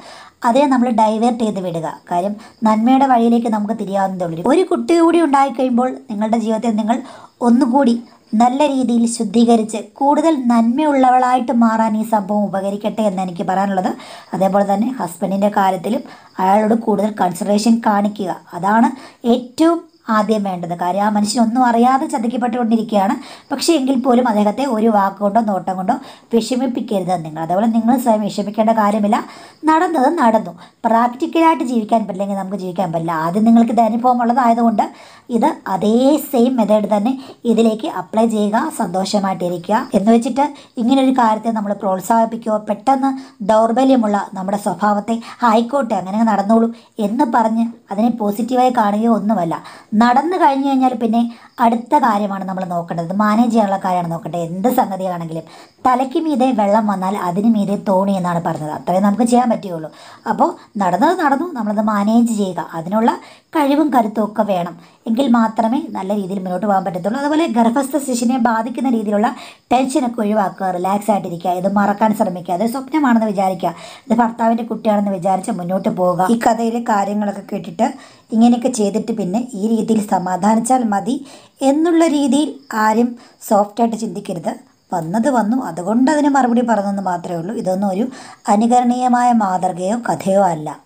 അതിനെ നമ്മൾ ഡൈവേർട്ട് ചെയ്ത് വിടുക. കാര്യം നന്മയുടെ വഴിയിലേക്ക് നമുക്ക് തിരിയാവുന്നതേ ഉള്ളൂ. ഒരു കുട്ടി കൂടി ഉണ്ടായിക്കഴിയുമ്പോൾ നിങ്ങളുടെ ജീവിതത്തിൽ നിങ്ങൾ ഒന്നുകൂടി നല്ല രീതിയിൽ ശുദ്ധീകരിച്ച് കൂടുതൽ നന്മയുള്ളവളായിട്ട് മാറാൻ ഈ സംഭവം ഉപകരിക്കട്ടെ എന്ന് എനിക്ക് പറയാനുള്ളത്. അതേപോലെ തന്നെ ഹസ്ബൻഡിന്റെ കാര്യത്തിലും അയാളോട് കൂടുതൽ കൺസിഡറേഷൻ കാണിക്കുക. അതാണ് ഏറ്റവും ആദ്യം വേണ്ടത്. കാര്യം ആ മനുഷ്യനൊന്നും അറിയാതെ ചതിക്കപ്പെട്ടുകൊണ്ടിരിക്കുകയാണ്. പക്ഷേ എങ്കിൽ പോലും അദ്ദേഹത്തെ ഒരു വാക്കുകൊണ്ടോ നോട്ടം കൊണ്ടോ വിഷമിപ്പിക്കരുത് നിങ്ങൾ. അതേപോലെ നിങ്ങൾ സ്വയം വിഷമിക്കേണ്ട കാര്യമില്ല. നടന്നത് നടന്നു. പ്രാക്ടിക്കലായിട്ട് ജീവിക്കാൻ പറ്റില്ലെങ്കിൽ നമുക്ക് ജീവിക്കാൻ പറ്റില്ല. ആദ്യം നിങ്ങൾക്ക് ഇത് അനുഭവം ഉള്ളതായതുകൊണ്ട് ഇത് അതേ സെയിം മെത്തേഡ് തന്നെ ഇതിലേക്ക് അപ്ലൈ ചെയ്യുക സന്തോഷമായിട്ടിരിക്കുക എന്ന് വെച്ചിട്ട് ഇങ്ങനൊരു കാര്യത്തെ നമ്മൾ പ്രോത്സാഹിപ്പിക്കുകയോ പെട്ടെന്ന് ദൗർബല്യമുള്ള നമ്മുടെ സ്വഭാവത്തെ ആയിക്കോട്ടെ അങ്ങനെ നടന്നോളൂ എന്ന് പറഞ്ഞ് അതിനെ പോസിറ്റീവായി കാണുകയോ ഒന്നുമല്ല. നടന്നു കഴിഞ്ഞു കഴിഞ്ഞാൽ പിന്നെ അടുത്ത കാര്യമാണ് നമ്മൾ നോക്കേണ്ടത്. മാനേജ് ചെയ്യാനുള്ള കാര്യമാണ് നോക്കേണ്ടത്. എന്ത് സംഗതിയാണെങ്കിലും തലയ്ക്ക് മീതെ വെള്ളം വന്നാൽ അതിന് മീതെ തോണി എന്നാണ് പറഞ്ഞത്. അത്രയും നമുക്ക് ചെയ്യാൻ പറ്റുകയുള്ളൂ. അപ്പോൾ നടന്നത് നടന്നു നമ്മളത് മാനേജ് ചെയ്യുക. അതിനുള്ള കഴിവും കരുത്തും ഒക്കെ വേണം. എങ്കിൽ മാത്രമേ നല്ല രീതിയിൽ മുന്നോട്ട് പോകാൻ പറ്റത്തുള്ളൂ. അതുപോലെ ഗർഭസ്ഥ ശിശുവിനെ ബാധിക്കുന്ന രീതിയിലുള്ള ടെൻഷനൊക്കെ ഒഴിവാക്കുക റിലാക്സ് ആയിട്ടിരിക്കുക ഇത് മറക്കാൻ ശ്രമിക്കുക അത് സ്വപ്നമാണെന്ന് വിചാരിക്കുക ഇത് ഭർത്താവിന്റെ കുട്ടിയാണെന്ന് വിചാരിച്ച് മുന്നോട്ട് പോവുക. ഈ കഥയിലെ കാര്യങ്ങളൊക്കെ കേട്ടിട്ട് ഇങ്ങനെയൊക്കെ ചെയ്തിട്ട് പിന്നെ ഈ രീതിയിൽ സമാധാനിച്ചാൽ മതി എന്നുള്ള രീതിയിൽ ആരും സോഫ്റ്റായിട്ട് ചിന്തിക്കരുത്. വന്നത് വന്നു. അതുകൊണ്ട് അതിന് മറുപടി പറഞ്ഞെന്ന് മാത്രമേ ഉള്ളൂ. ഇതൊന്നും ഒരു അനുകരണീയമായ മാതൃകയോ കഥയോ അല്ല.